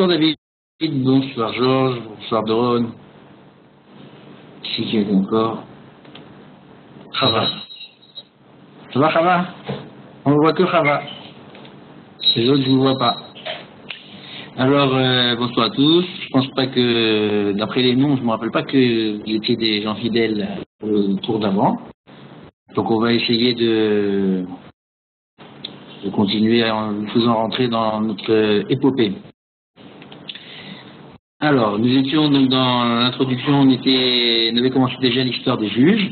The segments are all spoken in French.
Bonsoir David, bonsoir Georges, bonsoir Doron. Qui qui est encore Chava. Ça va Chava On ne voit que Chava. Les autres, je ne vous vois pas. Alors, euh, bonsoir à tous. Je pense pas que, d'après les noms, je ne me rappelle pas que vous étiez des gens fidèles au tour d'avant. Donc, on va essayer de, de continuer en nous faisant rentrer dans notre épopée. Alors, nous étions donc dans l'introduction, on avait commencé déjà l'histoire des juges,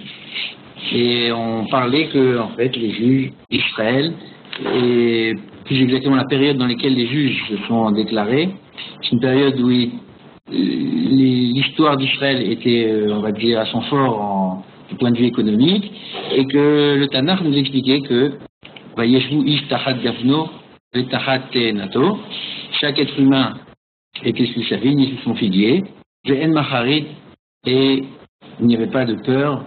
et on parlait que, en fait, les juges d'Israël, et plus exactement la période dans laquelle les juges se sont déclarés, c'est une période où l'histoire d'Israël était, euh, on va dire, à son fort du point de vue économique, et que le Tanakh nous expliquait que chaque être humain était sous sa vigne et sous son figuier, et il n'y avait pas de peur.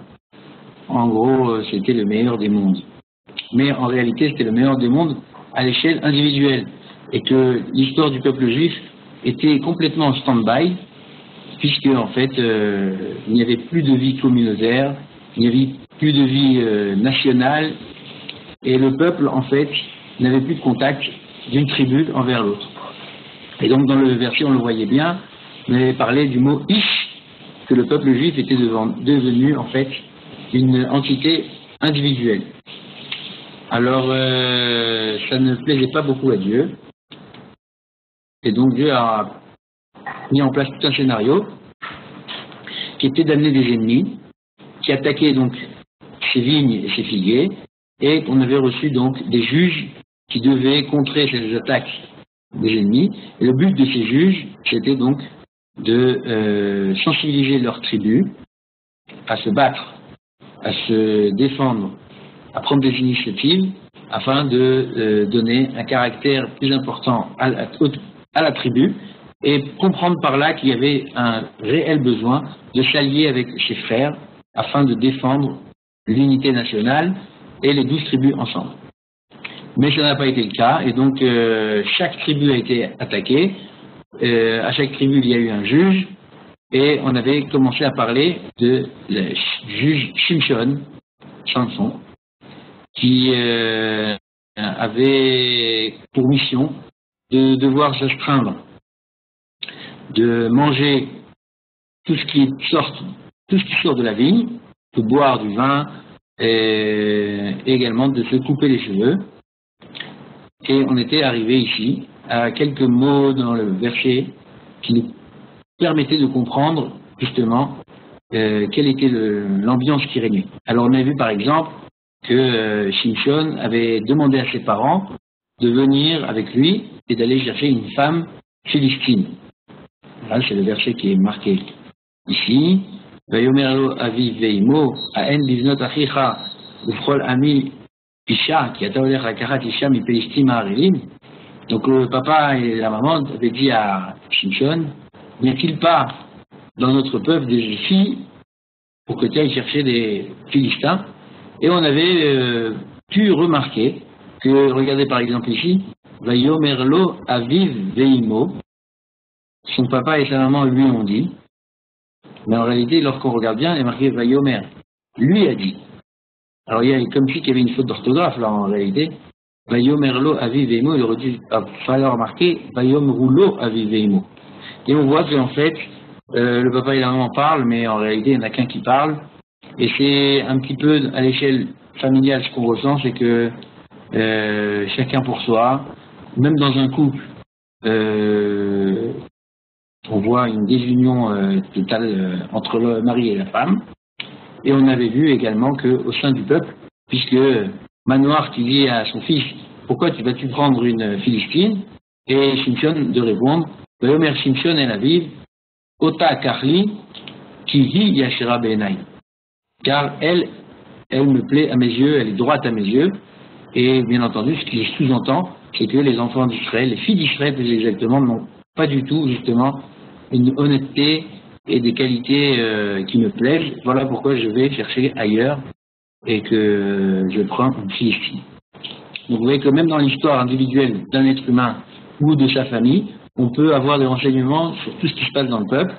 En gros, euh, c'était le meilleur des mondes. Mais en réalité, c'était le meilleur des mondes à l'échelle individuelle. Et que l'histoire du peuple juif était complètement en stand-by, puisque en fait, euh, il n'y avait plus de vie communautaire, il n'y avait plus de vie euh, nationale, et le peuple, en fait, n'avait plus de contact d'une tribu envers l'autre. Et donc, dans le verset, on le voyait bien, on avait parlé du mot ish, que le peuple juif était devenu, en fait, une entité individuelle. Alors, euh, ça ne plaisait pas beaucoup à Dieu. Et donc, Dieu a mis en place tout un scénario qui était d'amener des ennemis, qui attaquaient donc ses vignes et ses figuiers, et qu'on avait reçu donc des juges qui devaient contrer ces attaques des ennemis. Et le but de ces juges, c'était donc de euh, sensibiliser leurs tribus à se battre, à se défendre, à prendre des initiatives afin de euh, donner un caractère plus important à la, à la tribu et comprendre par là qu'il y avait un réel besoin de s'allier avec ses frères afin de défendre l'unité nationale et les douze tribus ensemble. Mais ça n'a pas été le cas, et donc euh, chaque tribu a été attaquée. Euh, à chaque tribu, il y a eu un juge, et on avait commencé à parler de le juge Shimshon, Chanson, qui euh, avait pour mission de devoir s'astreindre, de manger tout ce qui sort, tout ce qui sort de la vigne, de boire du vin, et également de se couper les cheveux. Et on était arrivé ici à quelques mots dans le verset qui nous permettaient de comprendre justement euh, quelle était l'ambiance qui régnait. Alors on a vu par exemple que euh, Shimshon avait demandé à ses parents de venir avec lui et d'aller chercher une femme philistine. Voilà, c'est le verset qui est marqué ici. Achicha, Ami qui a Donc le papa et la maman avaient dit à Shinshon, n'y a-t-il pas dans notre peuple des filles pour que tu ailles chercher des Philistins? Et on avait euh, pu remarquer que, regardez par exemple ici, Vayomerlo Aviv Veimo, son papa et sa maman lui ont dit, mais en réalité, lorsqu'on regarde bien, il est marqué Vayomer. Lui a dit. Alors il y a comme si il y avait une faute d'orthographe là en réalité. Vayomerlo aviveimo, il aurait dû falloir marquer Vayomrulo aviveimo. Et on voit qu'en fait, euh, le papa et la maman parlent, mais en réalité, il n'y en a qu'un qui parle. Et c'est un petit peu à l'échelle familiale ce qu'on ressent, c'est que euh, chacun pour soi, même dans un couple, euh, on voit une désunion euh, totale euh, entre le mari et la femme. Et on avait vu également qu'au sein du peuple, puisque Manoir qui dit à son fils Pourquoi tu vas-tu prendre une Philistine? Et Shimshon de répondre Omer Shimshon la vive, Ota Karli, Kihi Yashira Benai. Car elle, elle me plaît à mes yeux, elle est droite à mes yeux. Et bien entendu, ce qui sous-entend, c'est que les enfants d'Israël, les filles d'Israël plus exactement, n'ont pas du tout justement une honnêteté et des qualités euh, qui me plaisent. Voilà pourquoi je vais chercher ailleurs et que je prends fille ici. Donc vous voyez que même dans l'histoire individuelle d'un être humain ou de sa famille, on peut avoir des renseignements sur tout ce qui se passe dans le peuple.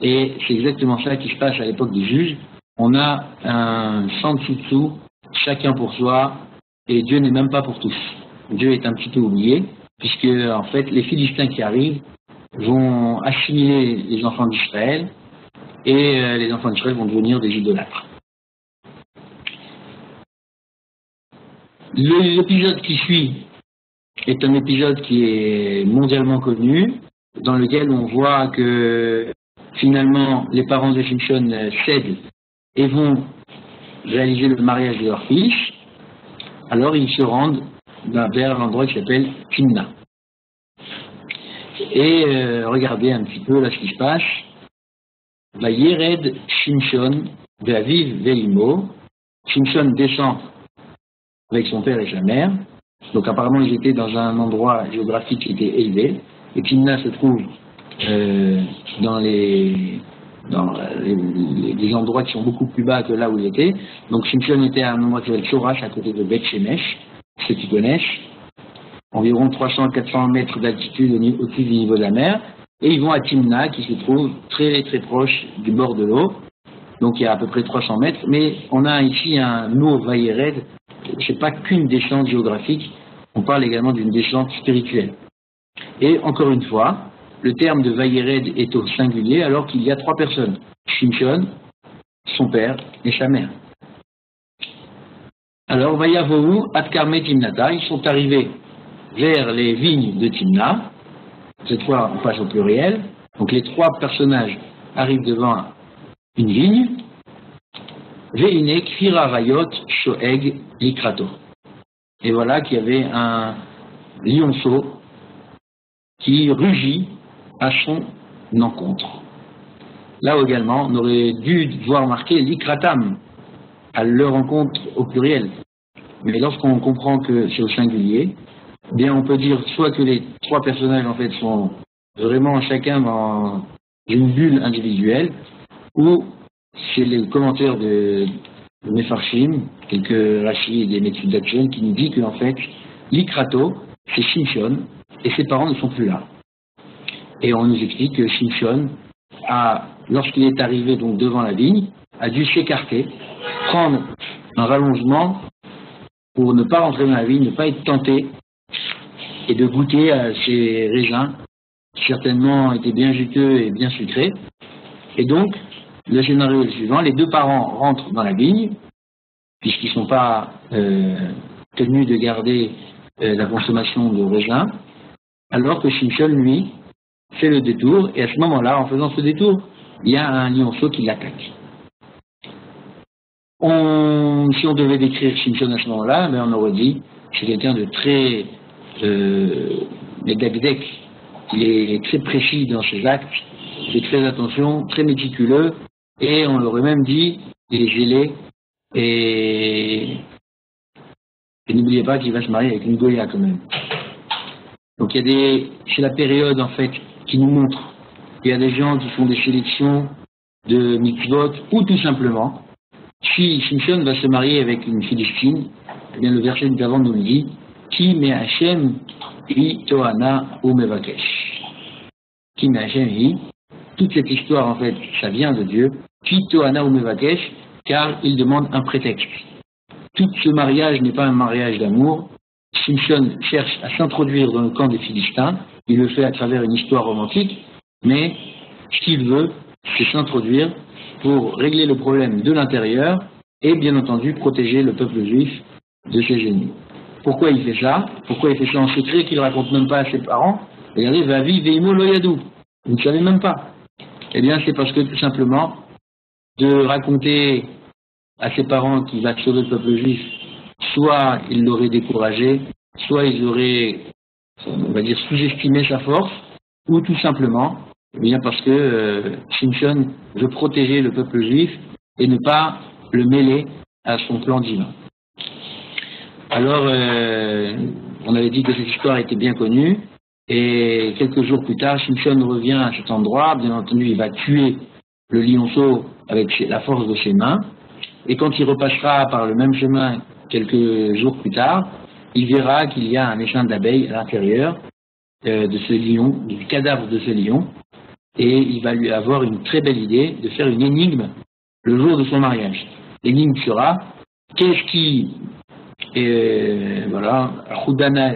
Et c'est exactement ça qui se passe à l'époque des juges. On a un sans dessous chacun pour soi, et Dieu n'est même pas pour tous. Dieu est un petit peu oublié, puisque en fait les Philistins qui arrivent vont assimiler les enfants d'Israël, et euh, les enfants d'Israël vont devenir des idolâtres. L'épisode qui suit est un épisode qui est mondialement connu, dans lequel on voit que finalement les parents de Simpson cèdent et vont réaliser le mariage de leur fils. Alors ils se rendent vers l'endroit qui s'appelle Timna. Et euh, regardez un petit peu là ce qui se passe. Va Yered Shimshon Aviv Velimo. Shimshon descend avec son père et sa mère. Donc apparemment, ils étaient dans un endroit géographique qui était élevé. Et Timna se trouve euh, dans les dans les, endroits qui sont beaucoup plus bas que là où il était. Donc Simpson était à un endroit qui s'appelle Chorash, à côté de Beth Shemesh, ceux qui connaissent, environ 300-400 mètres d'altitude au-dessus du niveau de la mer. Et ils vont à Timna, qui se trouve très très proche du bord de l'eau. Donc il y a à peu près 300 mètres. Mais on a ici un mot Vayered ce n'est pas qu'une descente géographique, on parle également d'une descente spirituelle. Et encore une fois, le terme de Vayered est au singulier alors qu'il y a trois personnes, Shimshon, son père et sa mère. Alors, Vayavohu, Adkarme Timnata, ils sont arrivés vers les vignes de Timna. Cette fois, on passe au pluriel. Donc, les trois personnages arrivent devant une vigne. Veine Kfira Rayot Shoeg Likrato. Et voilà qu'il y avait un lionceau qui rugit à son encontre. Là également, on aurait dû voir marquer Likratam à leur rencontre au pluriel. Mais lorsqu'on comprend que c'est au singulier, bien on peut dire soit que les trois personnages en fait sont vraiment chacun dans une bulle individuelle, ou c'est le commentaire de, de Mefarshim, quelques Rashi et des métiers d'actuel, qui nous dit qu'en fait, l'Ikrato, c'est Shimshon, et ses parents ne sont plus là. Et on nous explique que Shimshon, lorsqu'il est arrivé donc devant la vigne, a dû s'écarter, prendre un rallongement pour ne pas rentrer dans la vigne, ne pas être tenté, et de goûter à ces raisins, qui certainement étaient bien juteux et bien sucrés. Et donc, le scénario est le suivant, les deux parents rentrent dans la vigne, puisqu'ils ne sont pas euh, tenus de garder euh, la consommation de raisin, alors que Shimshon, lui, fait le détour, et à ce moment-là, en faisant ce détour, il y a un lionceau qui l'attaque. si on devait décrire Shimshon à ce moment-là, ben, on aurait dit c'est quelqu'un de très euh, il est très précis dans ses actes, il fait très attention, très méticuleux, et on l'aurait même dit, il est gelé, et, n'oubliez pas qu'il va se marier avec une Goya quand même. Donc il y a des, c'est la période en fait qui nous montre qu'il y a des gens qui font des sélections de mitzvot, ou tout simplement, si Simpson va se marier avec une Philistine, eh bien le verset d'avant nous le dit, Ki me Hashem i tohana ou mevakesh. Ki me Hashem i, toute cette histoire en fait, ça vient de Dieu, Tohana ou Mevakesh, car il demande un prétexte. Tout ce mariage n'est pas un mariage d'amour. Simpson cherche à s'introduire dans le camp des Philistins. Il le fait à travers une histoire romantique, mais ce qu'il veut, c'est s'introduire pour régler le problème de l'intérieur et bien entendu protéger le peuple juif de ses ennemis. Pourquoi il fait ça Pourquoi il fait ça en secret qu'il ne raconte même pas à ses parents Regardez, va vivre loyadou. Vous ne savez même pas. Eh bien, c'est parce que tout simplement, de raconter à ses parents qu'il va sauver le peuple juif, soit il l'aurait découragé, soit ils auraient, on va dire, sous-estimé sa force, ou tout simplement, eh bien parce que euh, Simpson veut protéger le peuple juif et ne pas le mêler à son plan divin. Alors, euh, on avait dit que cette histoire était bien connue, et quelques jours plus tard, Simpson revient à cet endroit, bien entendu, il va tuer le lionceau avec la force de ses mains, et quand il repassera par le même chemin quelques jours plus tard, il verra qu'il y a un échange d'abeilles à l'intérieur, euh, de ce lion, du cadavre de ce lion, et il va lui avoir une très belle idée de faire une énigme le jour de son mariage. L'énigme sera qu'est-ce qui, euh, voilà, Khudana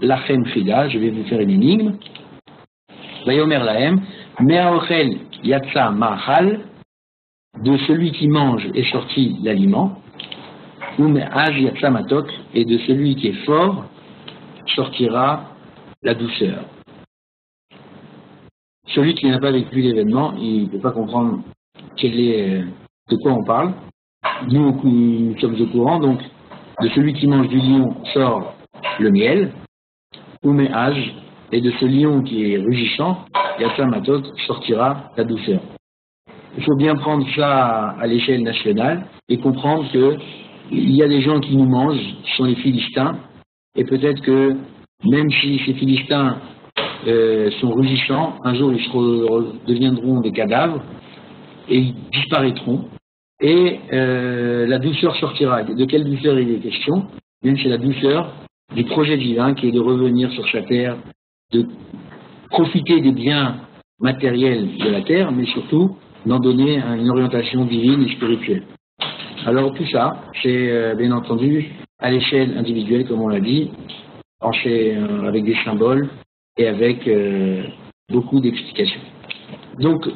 Lachem Frida, je vais vous faire une énigme. Vayomer Lahem, Me'aochel Yatsa Mahal, de celui qui mange est sorti l'aliment, ou Me'aj Yatsa Matok, et de celui qui est fort sortira la douceur. Celui qui n'a pas vécu l'événement, il ne peut pas comprendre est, de quoi on parle. Nous sommes au courant, donc de celui qui mange du lion sort le miel, ou méage, et de ce lion qui est rugissant, Matot sortira la douceur. Il faut bien prendre ça à l'échelle nationale et comprendre que il y a des gens qui nous mangent, qui sont les Philistins, et peut-être que même si ces Philistins euh, sont rugissants, un jour ils deviendront des cadavres et ils disparaîtront. Et euh, la douceur sortira. De quelle douceur il est question? Même c'est la douceur du projet divin qui est de revenir sur sa terre, de profiter des biens matériels de la terre, mais surtout d'en donner une orientation divine et spirituelle. Alors tout ça, c'est euh, bien entendu à l'échelle individuelle, comme on l'a dit, euh, avec des symboles et avec euh, beaucoup d'explications. Donc,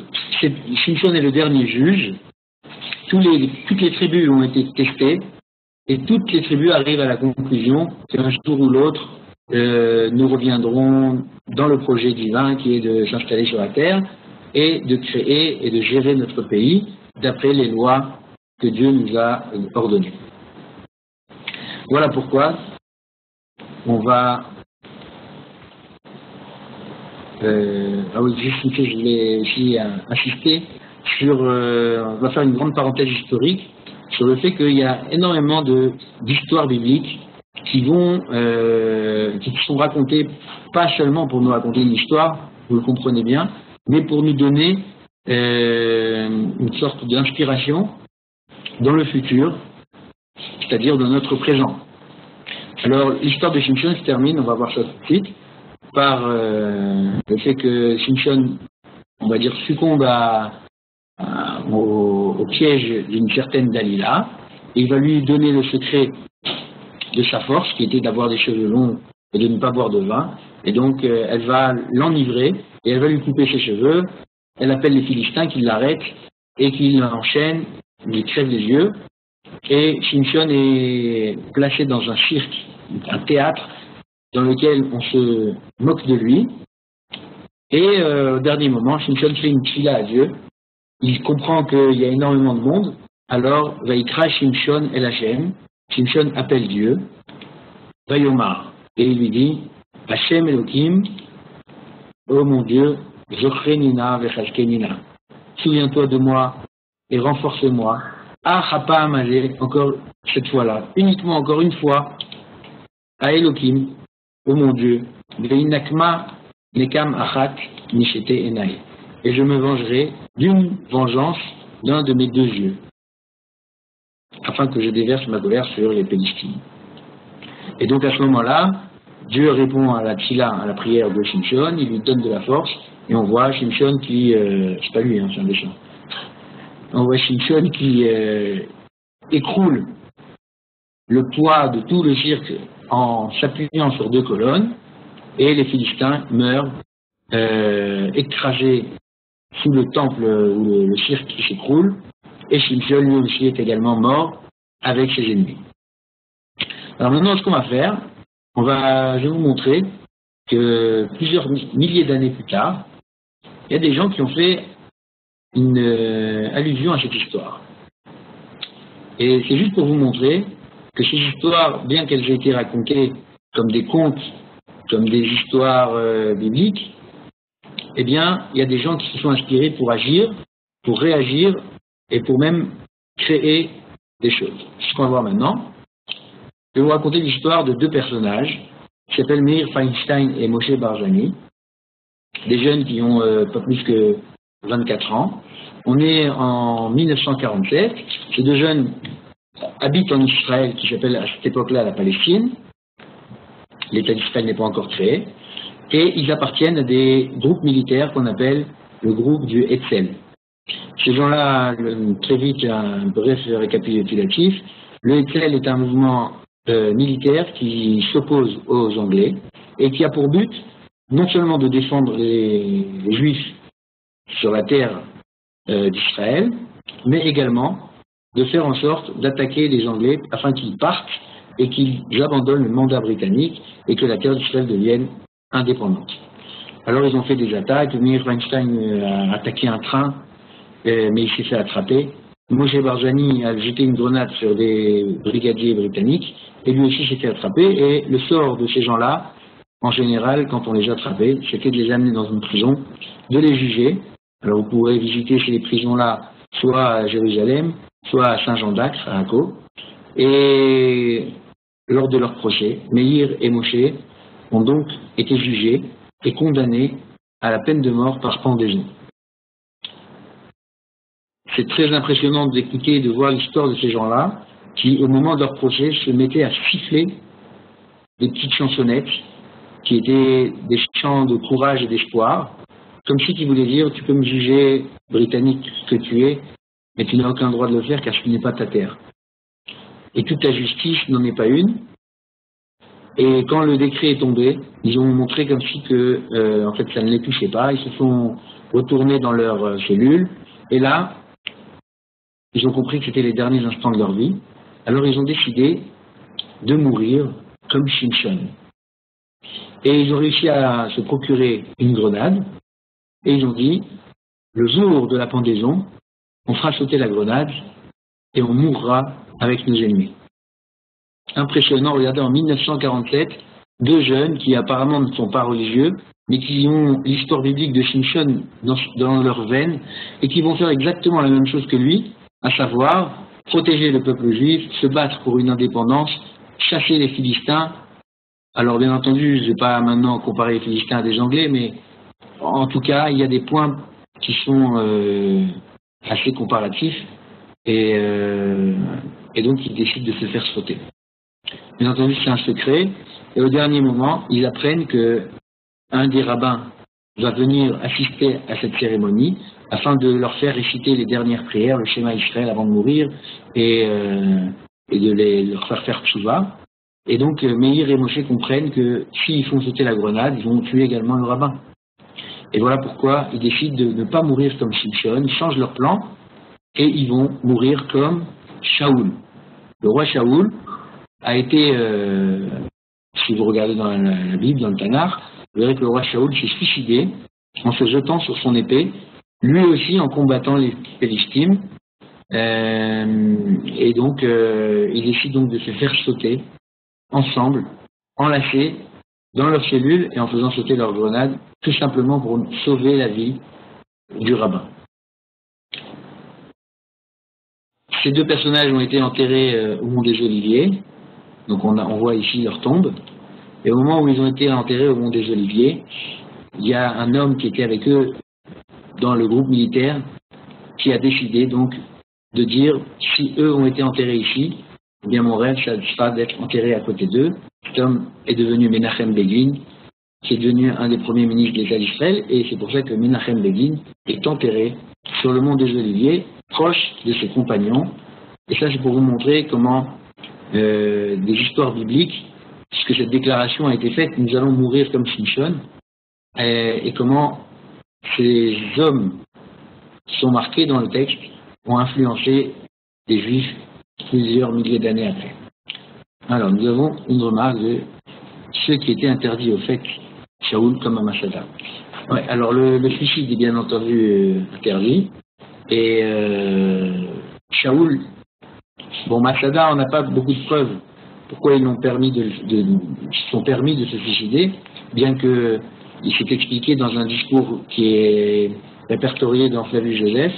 Simpson est le dernier juge. Toutes les tribus ont été testées et toutes les tribus arrivent à la conclusion qu'un jour ou l'autre, euh, nous reviendrons dans le projet divin qui est de s'installer sur la terre et de créer et de gérer notre pays d'après les lois que Dieu nous a ordonnées. Voilà pourquoi on va euh, ah oui, juste je voulais aussi euh, insister sur, euh, on va faire une grande parenthèse historique sur le fait qu'il y a énormément d'histoires bibliques qui vont, euh, qui sont racontées pas seulement pour nous raconter une histoire, vous le comprenez bien, mais pour nous donner euh, une sorte d'inspiration dans le futur, c'est-à-dire dans notre présent. Alors, l'histoire de Simpson se termine, on va voir ça tout de suite, par le fait que Simpson, on va dire, succombe à, au, piège d'une certaine Dalila. Il va lui donner le secret de sa force, qui était d'avoir des cheveux longs et de ne pas boire de vin. Et donc, euh, elle va l'enivrer et elle va lui couper ses cheveux. Elle appelle les Philistins qui l'arrêtent et qui l'enchaînent, lui crèvent les yeux. Et Simpson est placé dans un cirque un théâtre dans lequel on se moque de lui. Et euh, au dernier moment, Simpson fait une fila à Dieu. Il comprend qu'il y a énormément de monde. Alors, crache Simpson et Hachem. Simpson appelle Dieu. Vayomar. Et il lui dit, Hachem Elohim, oh mon Dieu, Zochrenina Vechalkenina. Souviens-toi de moi et renforce-moi. Ah, Chapa encore cette fois-là, uniquement encore une fois, à Elohim, ô mon Dieu, nekam achat enai. Et je me vengerai d'une vengeance d'un de mes deux yeux, afin que je déverse ma colère sur les Pélistines. Et donc à ce moment-là, Dieu répond à la tila, à la prière de Shimshon, il lui donne de la force, et on voit Shimshon qui, euh, c'est pas lui, hein, c'est un méchant, on voit Shimshon qui euh, écroule le poids de tout le cirque en s'appuyant sur deux colonnes, et les Philistins meurent euh, écrasés sous le temple où le, cirque qui s'écroule, et Shimshon lui aussi est également mort avec ses ennemis. Alors maintenant, ce qu'on va faire, on va, je vais vous montrer que plusieurs milliers d'années plus tard, il y a des gens qui ont fait une euh, allusion à cette histoire. Et c'est juste pour vous montrer que ces histoires, bien qu'elles aient été racontées comme des contes, comme des histoires euh, bibliques, eh bien, il y a des gens qui se sont inspirés pour agir, pour réagir et pour même créer des choses. Ce qu'on va voir maintenant. Je vais vous raconter l'histoire de deux personnages qui s'appellent Meir Feinstein et Moshe Barjani, des jeunes qui ont euh, pas plus que 24 ans. On est en 1947. Ces deux jeunes habite en Israël, qui s'appelle à cette époque-là la Palestine. L'État d'Israël n'est pas encore créé. Et ils appartiennent à des groupes militaires qu'on appelle le groupe du Hetzel. Ces gens-là, très vite, un bref récapitulatif, le Hetzel est un mouvement euh, militaire qui s'oppose aux Anglais et qui a pour but non seulement de défendre les, Juifs sur la terre euh, d'Israël, mais également de faire en sorte d'attaquer les Anglais afin qu'ils partent et qu'ils abandonnent le mandat britannique et que la terre d'Israël devienne indépendante. Alors ils ont fait des attaques, Meir Weinstein euh, a attaqué un train, euh, mais il s'est fait attraper. Moshe Barzani a jeté une grenade sur des brigadiers britanniques, et lui aussi s'est fait attraper, et le sort de ces gens-là, en général, quand on les attrapait, c'était de les amener dans une prison, de les juger. Alors vous pourrez visiter ces prisons-là, soit à Jérusalem, soit à Saint-Jean d'Acre, à Akko, et lors de leur procès, Meir et Moshe ont donc été jugés et condamnés à la peine de mort par pendaison. C'est très impressionnant d'écouter et de voir l'histoire de ces gens-là qui, au moment de leur procès, se mettaient à siffler des petites chansonnettes qui étaient des chants de courage et d'espoir, comme si tu voulais dire tu peux me juger britannique que tu es, mais tu n'as aucun droit de le faire car ce n'est pas ta terre. Et toute ta justice n'en est pas une, et quand le décret est tombé, ils ont montré comme si que, euh, en fait, ça ne les touchait pas. Ils se sont retournés dans leur euh, cellule. Et là, ils ont compris que c'était les derniers instants de leur vie. Alors ils ont décidé de mourir comme Shimshon. Et ils ont réussi à se procurer une grenade. Et ils ont dit, le jour de la pendaison, on fera sauter la grenade et on mourra avec nos ennemis impressionnant. Regardez, en 1947, deux jeunes qui apparemment ne sont pas religieux, mais qui ont l'histoire biblique de Shimshon dans, leurs veines et qui vont faire exactement la même chose que lui, à savoir protéger le peuple juif, se battre pour une indépendance, chasser les Philistins. Alors bien entendu, je ne vais pas maintenant comparer les Philistins à des Anglais, mais en tout cas, il y a des points qui sont euh, assez comparatifs euh, et donc ils décident de se faire sauter. Bien entendu, c'est un secret. Et au dernier moment, ils apprennent que un des rabbins va venir assister à cette cérémonie afin de leur faire réciter les dernières prières, le schéma Israël avant de mourir, et, euh, de les, leur faire faire tchouva. Et donc, euh, Meir et Moshe comprennent que s'ils font sauter la grenade, ils vont tuer également le rabbin. Et voilà pourquoi ils décident de ne pas mourir comme Shimshon, ils changent leur plan, et ils vont mourir comme Shaoul. Le roi Shaoul, a été, euh, si vous regardez dans la, Bible, dans le Tanakh, vous verrez que le roi Shaoul s'est suicidé en se jetant sur son épée, lui aussi en combattant les Philistines. Euh, et donc, euh, il décide donc de se faire sauter ensemble, enlacés, dans leur cellule et en faisant sauter leurs grenades, tout simplement pour sauver la vie du rabbin. Ces deux personnages ont été enterrés au Mont des Oliviers. Donc on, voit ici leur tombe. Et au moment où ils ont été enterrés au Mont des Oliviers, il y a un homme qui était avec eux dans le groupe militaire qui a décidé donc de dire si eux ont été enterrés ici, eh bien mon rêve ça sera d'être enterré à côté d'eux. Cet homme est devenu Menachem Begin, qui est devenu un des premiers ministres de l'État d'Israël, et c'est pour ça que Menachem Begin est enterré sur le mont des Oliviers, proche de ses compagnons. Et ça, c'est pour vous montrer comment euh, des histoires bibliques, puisque cette déclaration a été faite, nous allons mourir comme Shimshon, et, et comment ces hommes sont marqués dans le texte ont influencé des juifs plusieurs milliers d'années après. Alors, nous avons une remarque de ceux qui étaient interdits au fait, Shaoul comme à Masada. Ouais, alors, le, suicide est bien entendu euh, interdit, et euh, Shaoul Bon, Masada, on n'a pas beaucoup de preuves pourquoi ils, ont permis de, sont permis de se suicider, bien que il s'est expliqué dans un discours qui est répertorié dans Flavius Joseph.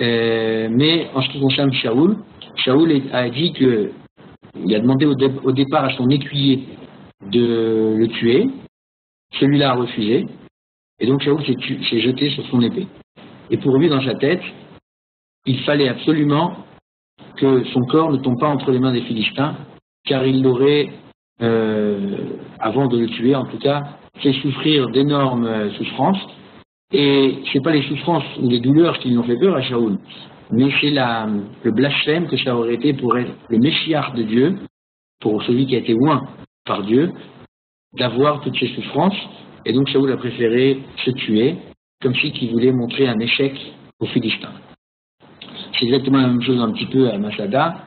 Euh, mais en ce qui concerne Shaoul, Shaoul a dit que il a demandé au, départ à son écuyer de le tuer. Celui-là a refusé. Et donc Shaoul s'est jeté sur son épée. Et pour lui, dans sa tête, il fallait absolument que son corps ne tombe pas entre les mains des Philistins, car il l'aurait euh, avant de le tuer en tout cas, fait souffrir d'énormes euh, souffrances. Et ce pas les souffrances ou les douleurs qui lui ont fait peur à Shaoul, mais c'est le blasphème que ça aurait été pour être le Meshiach de Dieu, pour celui qui a été loin par Dieu, d'avoir toutes ces souffrances. Et donc Shaoul a préféré se tuer, comme si il voulait montrer un échec aux Philistins. C'est exactement la même chose un petit peu à Masada.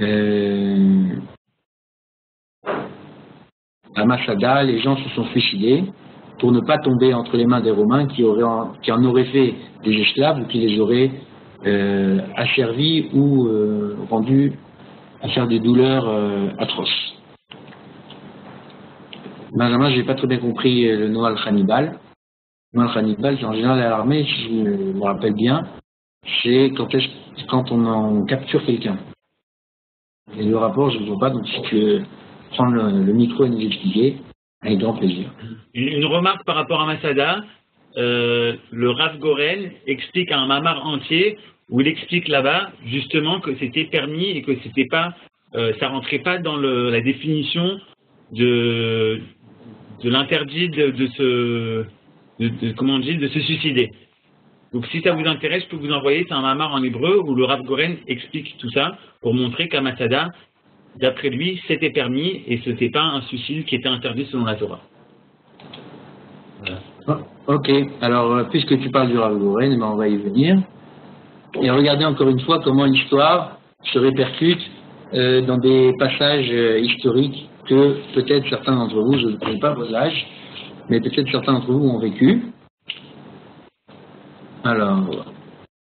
Euh, à Masada, les gens se sont suicidés pour ne pas tomber entre les mains des Romains qui, en auraient fait des esclaves ou qui les auraient euh, asservis ou euh, rendus à faire des douleurs atroces. Benjamin, j'ai pas très bien compris le Noël Hannibal. Noël Hannibal, en général à l'armée, si je me rappelle bien, c'est quand, quand on, en capture quelqu'un. Et le rapport, je ne vois pas, donc si tu veux prendre le, micro et nous expliquer, avec grand plaisir. Une, remarque par rapport à Masada, euh, le Rav Goren explique un mamar entier où il explique là-bas justement que c'était permis et que c'était pas, euh, ça rentrait pas dans le, la définition de, de l'interdit de, se, de, comment on de se suicider. Donc si ça vous intéresse, je peux vous envoyer, c'est un mamar en hébreu où le Rav Goren explique tout ça pour montrer qu'à Masada, d'après lui, c'était permis et ce n'était pas un suicide qui était interdit selon la Torah. Ah, ok, alors euh, puisque tu parles du Rav Goren, eh ben, on va y venir. Et regardez encore une fois comment l'histoire se répercute euh, dans des passages euh, historiques que peut-être certains d'entre vous, je ne connais pas vos âges, mais peut-être certains d'entre vous ont vécu. Alors,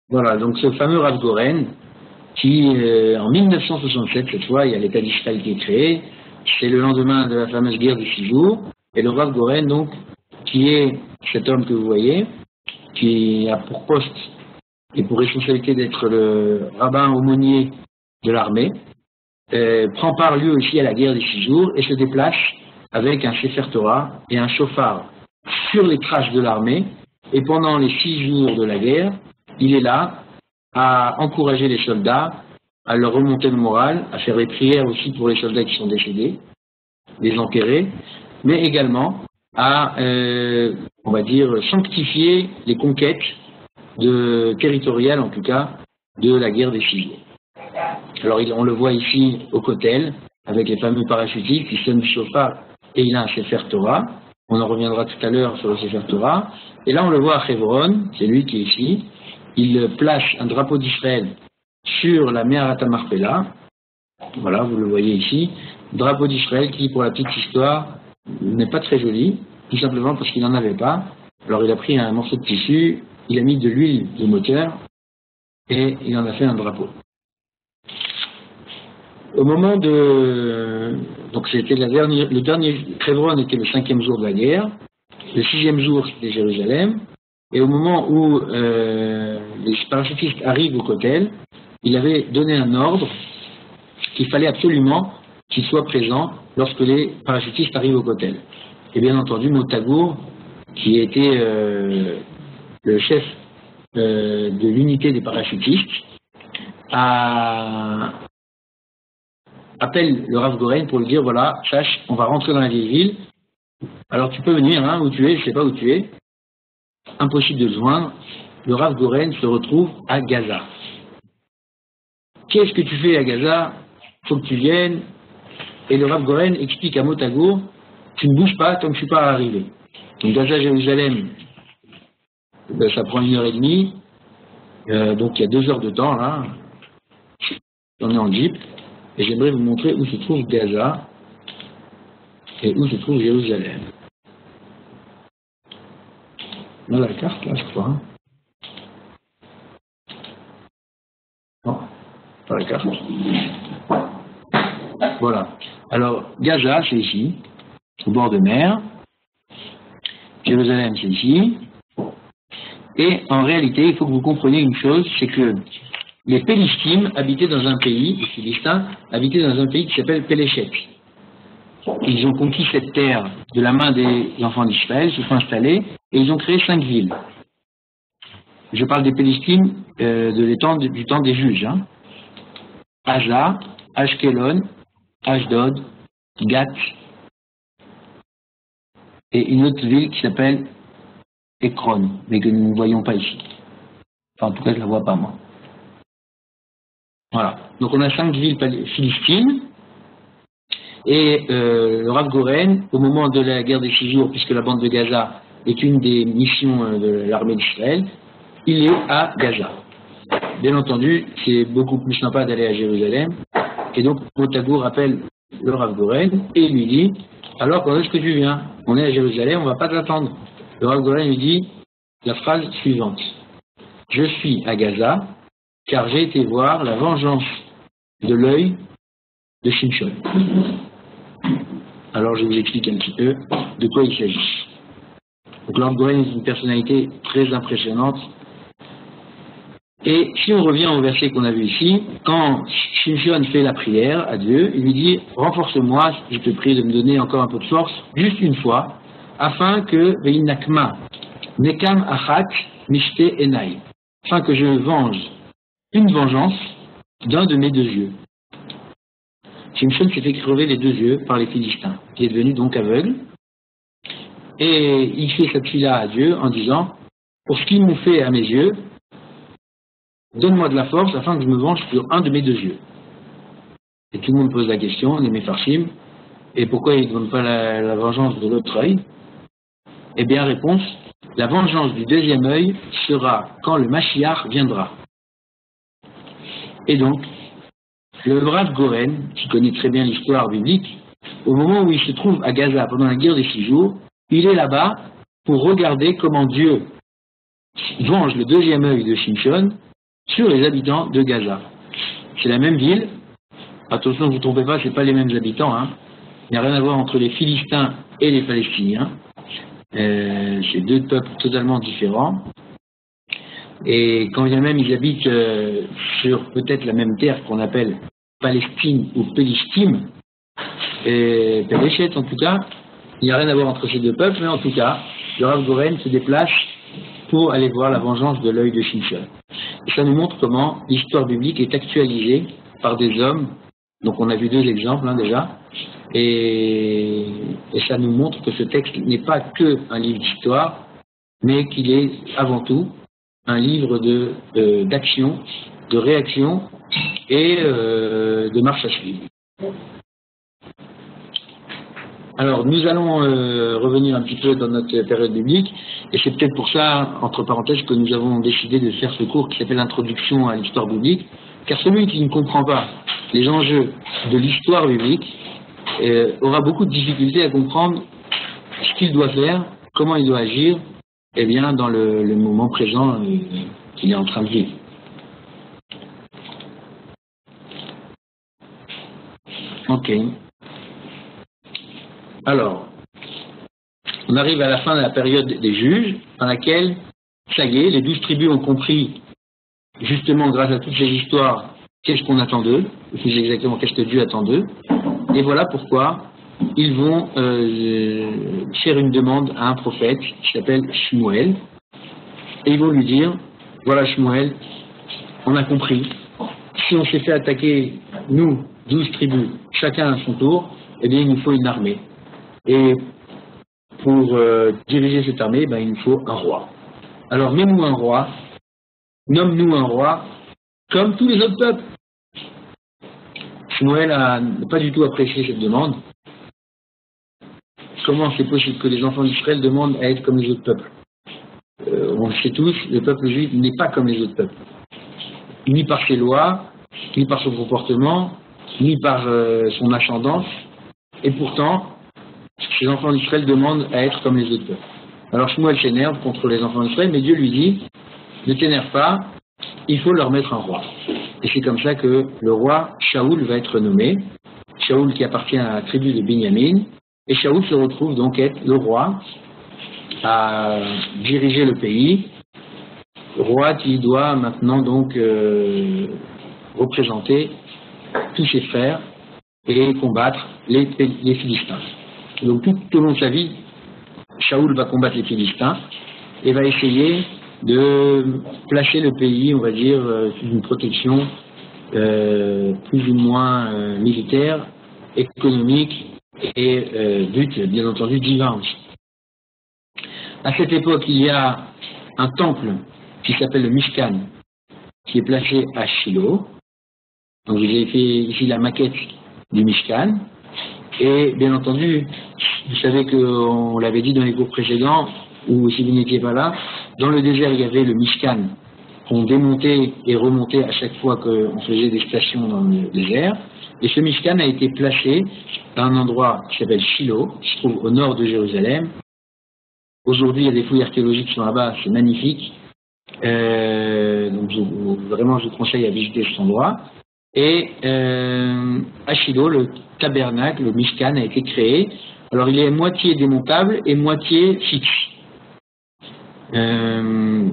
voilà, donc ce fameux Rav Goren, qui, euh, en 1967, cette fois, il y a l'État d'Israël qui est créé, c'est le lendemain de la fameuse guerre des six jours, et le Rav Goren, donc, qui est cet homme que vous voyez, qui a pour poste et pour responsabilité d'être le rabbin aumônier de l'armée, euh, prend part lui aussi à la guerre des six jours et se déplace avec un Sefer Torah et un chauffard sur les traces de l'armée. Et pendant les six jours de la guerre, il est là à encourager les soldats, à leur remonter le moral, à faire des prières aussi pour les soldats qui sont décédés, les enterrer, mais également à, euh, on va dire, sanctifier les conquêtes de, territoriales, en tout cas, de la guerre des civils. Alors, on le voit ici au Cotel, avec les fameux parachutistes qui sonnent chauffard et il a un Sefer Torah. On en reviendra tout à l'heure sur le Sefer Torah. Et là, on le voit à Hebron, c'est lui qui est ici. Il place un drapeau d'Israël sur la mer Marpella. Voilà, vous le voyez ici. Drapeau d'Israël qui, pour la petite histoire, n'est pas très joli, tout simplement parce qu'il n'en avait pas. Alors il a pris un morceau de tissu, il a mis de l'huile de moteur et il en a fait un drapeau. Au moment de... Donc c'était le dernier... Crévron était le cinquième jour de la guerre. Le sixième jour, c'était Jérusalem. Et au moment où euh, les parachutistes arrivent au Kotel, il avait donné un ordre qu'il fallait absolument qu'il soit présent lorsque les parachutistes arrivent au Kotel. Et bien entendu, Motagour, qui était euh, le chef euh, de l'unité des parachutistes, appelle le Rav Goren pour lui dire voilà, sache, on va rentrer dans la vieille ville. Alors tu peux venir, hein, où tu es, je ne sais pas où tu es. Impossible de le joindre. Le Rav Goren se retrouve à Gaza. Qu'est-ce que tu fais à Gaza? Faut que tu viennes. Et le Rav Goren explique à Motagour tu ne bouges pas tant que je ne suis pas arrivé. Donc Gaza, Jérusalem, ben, ça prend une heure et demie. Euh, donc il y a deux heures de temps là. On est en Jeep. Et j'aimerais vous montrer où se trouve Gaza et où se trouve Jérusalem. Dans la carte là, je crois. Hein. Non, pas la carte. Voilà. Alors, Gaza, c'est ici, au bord de mer. Jérusalem, c'est ici. Et en réalité, il faut que vous compreniez une chose, c'est que les Pélistim habitaient dans un pays, les Philistins habitaient dans un pays qui s'appelle Péléchec. Ils ont conquis cette terre de la main des enfants d'Israël, se sont installés, et ils ont créé cinq villes. Je parle des Pélistim euh, du temps des juges. Hein. Ashkelon, Ashdod, Gat, et une autre ville qui s'appelle Ekron, mais que nous ne voyons pas ici. Enfin, en tout cas, je ne la vois pas, moi. Voilà. Donc, on a cinq villes philistines. Et euh, le Rav Goren, au moment de la guerre des six jours, puisque la bande de Gaza est une des missions euh, de l'armée d'Israël, il est à Gaza. Bien entendu, c'est beaucoup plus sympa d'aller à Jérusalem. Et donc, Motagour appelle le Rav Goren et lui dit Alors, quand est-ce que tu viens? On est à Jérusalem, on ne va pas t'attendre. Le Rav Goren lui dit la phrase suivante Je suis à Gaza, car j'ai été voir la vengeance de l'œil de Shimshon. Alors, je vous explique un petit peu de quoi il s'agit. Donc, Goren est une personnalité très impressionnante et si on revient au verset qu'on a vu ici, quand Shimshon fait la prière à Dieu, il lui dit Renforce-moi, je te prie de me donner encore un peu de force, juste une fois, afin que Veinakma, Nekam Achat, Mishte Enai, afin que je venge une vengeance d'un de mes deux yeux. Shimshon s'est fait crever les deux yeux par les Philistins, qui est devenu donc aveugle. Et il fait cette fille-là à Dieu en disant Pour ce qu'ils m'ont fait à mes yeux, Donne-moi de la force afin que je me venge sur un de mes deux yeux. Et tout le monde pose la question, les Mefarshim, et pourquoi il ne donne pas la, vengeance de l'autre œil? Eh bien, réponse, la vengeance du deuxième œil sera quand le Mashiach viendra. Et donc, le brave Goren, qui connaît très bien l'histoire biblique, au moment où il se trouve à Gaza pendant la guerre des six jours, il est là-bas pour regarder comment Dieu venge le deuxième œil de Shimshon sur les habitants de Gaza. C'est la même ville. Attention, ne vous trompez pas, ce pas les mêmes habitants. Hein. Il n'y a rien à voir entre les Philistins et les Palestiniens. Euh, c'est deux peuples totalement différents. Et quand bien même ils habitent euh, sur peut-être la même terre qu'on appelle Palestine ou Pélistime, et en tout cas, il n'y a rien à voir entre ces deux peuples, mais en tout cas, le Rav Goren se déplace pour aller voir la vengeance de l'œil de Shimshon. Et ça nous montre comment l'histoire biblique est actualisée par des hommes. Donc on a vu deux exemples hein, déjà. Et, ça nous montre que ce texte n'est pas que un livre d'histoire, mais qu'il est avant tout un livre d'action, de, réaction et euh, de marche à suivre. Alors, nous allons euh, revenir un petit peu dans notre période biblique, et c'est peut-être pour ça, entre parenthèses, que nous avons décidé de faire ce cours qui s'appelle Introduction à l'histoire biblique, car celui qui ne comprend pas les enjeux de l'histoire biblique euh, aura beaucoup de difficultés à comprendre ce qu'il doit faire, comment il doit agir, eh bien, dans le, moment présent euh, qu'il est en train de vivre. Ok. Alors, on arrive à la fin de la période des juges, dans laquelle, ça y est, les douze tribus ont compris, justement grâce à toutes ces histoires, qu'est-ce qu'on attend d'eux, plus exactement qu'est-ce que Dieu attend d'eux, et voilà pourquoi ils vont euh, faire une demande à un prophète qui s'appelle Shmuel, et ils vont lui dire, voilà Shmuel, on a compris, si on s'est fait attaquer, nous, douze tribus, chacun à son tour, eh bien il nous faut une armée. Et pour euh, diriger cette armée, ben, il nous faut un roi. Alors, mets-nous un roi, nomme-nous un roi, comme tous les autres peuples. Noël n'a pas du tout apprécié cette demande. Comment c'est possible que les enfants d'Israël demandent à être comme les autres peuples euh, On le sait tous, le peuple juif n'est pas comme les autres peuples. Ni par ses lois, ni par son comportement, ni par euh, son ascendance. Et pourtant, les enfants d'Israël demandent à être comme les autres peuples. Alors Shmuel s'énerve contre les enfants d'Israël, mais Dieu lui dit, ne t'énerve pas, il faut leur mettre un roi. Et c'est comme ça que le roi Shaoul va être nommé, Shaoul qui appartient à la tribu de Binyamin, et Shaoul se retrouve donc être le roi à diriger le pays, roi qui doit maintenant donc euh, représenter tous ses frères et combattre les Philistins. Donc tout au long de sa vie, Shaoul va combattre les Philistins et va essayer de placer le pays, on va dire, euh, sous une protection euh, plus ou moins militaire, économique et euh, but, bien entendu, divin aussi. À cette époque, il y a un temple qui s'appelle le Mishkan, qui est placé à Shiloh. Donc, vous avez fait ici la maquette du Mishkan. Et bien entendu, vous savez qu'on l'avait dit dans les cours précédents, ou si vous n'étiez pas là, dans le désert, il y avait le Mishkan qu'on démontait et remontait à chaque fois qu'on faisait des stations dans le désert. Et ce Mishkan a été placé à un endroit qui s'appelle Shiloh, qui se trouve au nord de Jérusalem. Aujourd'hui, il y a des fouilles archéologiques qui sont là-bas, c'est magnifique. Euh, donc, vraiment, je vous conseille à visiter cet endroit. Et euh, à Shiloh, le tabernacle, le Mishkan, a été créé. Alors, il est moitié démontable et moitié fixe. Euh,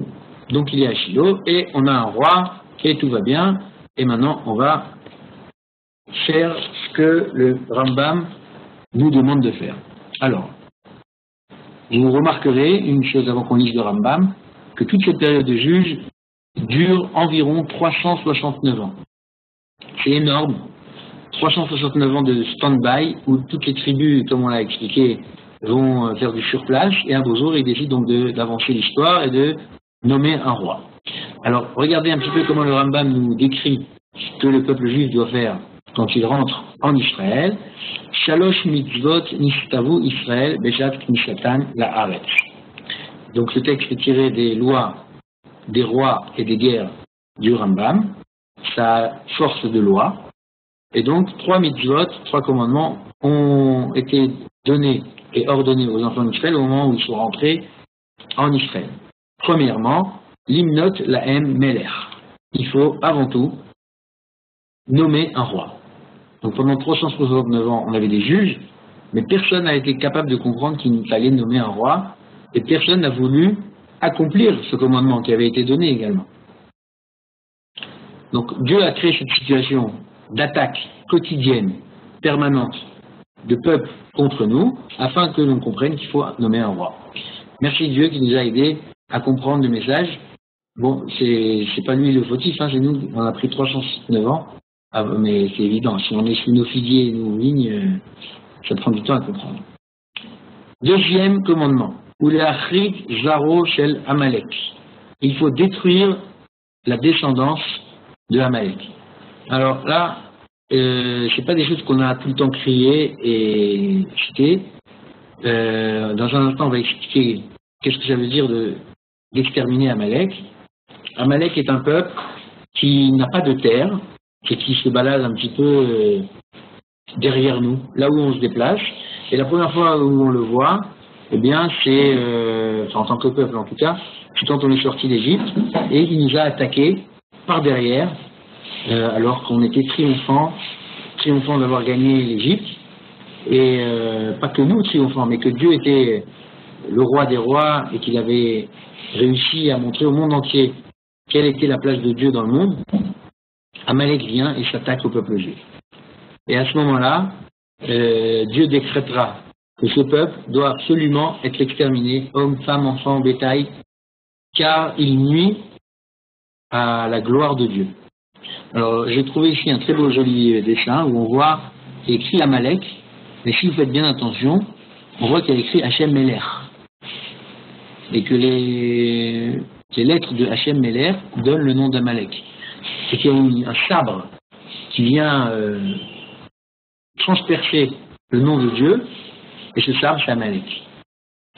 donc, il est à Shiloh et on a un roi et tout va bien. Et maintenant, on va faire ce que le Rambam nous demande de faire. Alors, vous remarquerez une chose avant qu'on lise le Rambam, que toute cette période de juge dure environ 369 ans. C'est énorme. 369 ans de stand-by où toutes les tribus, comme on l'a expliqué, vont faire du surplace et un beau jour, ils décident donc d'avancer l'histoire et de nommer un roi. Alors, regardez un petit peu comment le Rambam nous décrit ce que le peuple juif doit faire quand il rentre en Israël. Shalosh mitzvot nistavu Israël bejat knisatan la Donc ce texte est tiré des lois des rois et des guerres du Rambam, sa force de loi. Et donc trois mitzvot, trois commandements ont été donnés et ordonnés aux enfants d'Israël au moment où ils sont rentrés en Israël. Premièrement, l'imnot la M. Il faut avant tout nommer un roi. Donc pendant 369 ans, on avait des juges, mais personne n'a été capable de comprendre qu'il fallait nommer un roi, et personne n'a voulu accomplir ce commandement qui avait été donné également. Donc Dieu a créé cette situation d'attaque quotidienne, permanente, de peuple contre nous, afin que l'on comprenne qu'il faut nommer un roi. Merci Dieu qui nous a aidés à comprendre le message. Bon, c'est pas lui le fautif, hein, c'est nous, on a pris 369 ans ah, mais c'est évident, si on est figuiers et nos vignes, euh, ça prend du temps à comprendre. Deuxième commandement, Zaro Shel Amalek. Il faut détruire la descendance de Amalek. Alors là, euh, c'est pas des choses qu'on a tout le temps criées et citées. Euh, dans un instant, on va expliquer qu'est-ce que ça veut dire d'exterminer Amalek. Amalek est un peuple qui n'a pas de terre, et qui se balade un petit peu euh, derrière nous, là où on se déplace. Et la première fois où on le voit, eh bien, c'est, euh, en tant que peuple en tout cas, c'est quand on est sorti d'Égypte, et il nous a attaqués par derrière, euh, alors qu'on était triomphants, triomphants d'avoir gagné l'Égypte, et pas que nous triomphants, mais que Dieu était le roi des rois et qu'il avait réussi à montrer au monde entier quelle était la place de Dieu dans le monde. Amalek vient et s'attaque au peuple juif. Et à ce moment-là, euh, Dieu décrétera que ce peuple doit absolument être exterminé, hommes, femmes, enfants, bétail, car il nuit à la gloire de Dieu. Alors, j'ai trouvé ici un très beau joli dessin où on voit écrit Amalek, mais si vous faites bien attention, on voit qu'il y a écrit Hachem Meler. Et que les, les lettres de Hachem Meler donnent le nom d'Amalek c'est qu'il y a un sabre qui vient euh, transpercer le nom de Dieu, et ce sabre, c'est Amalek.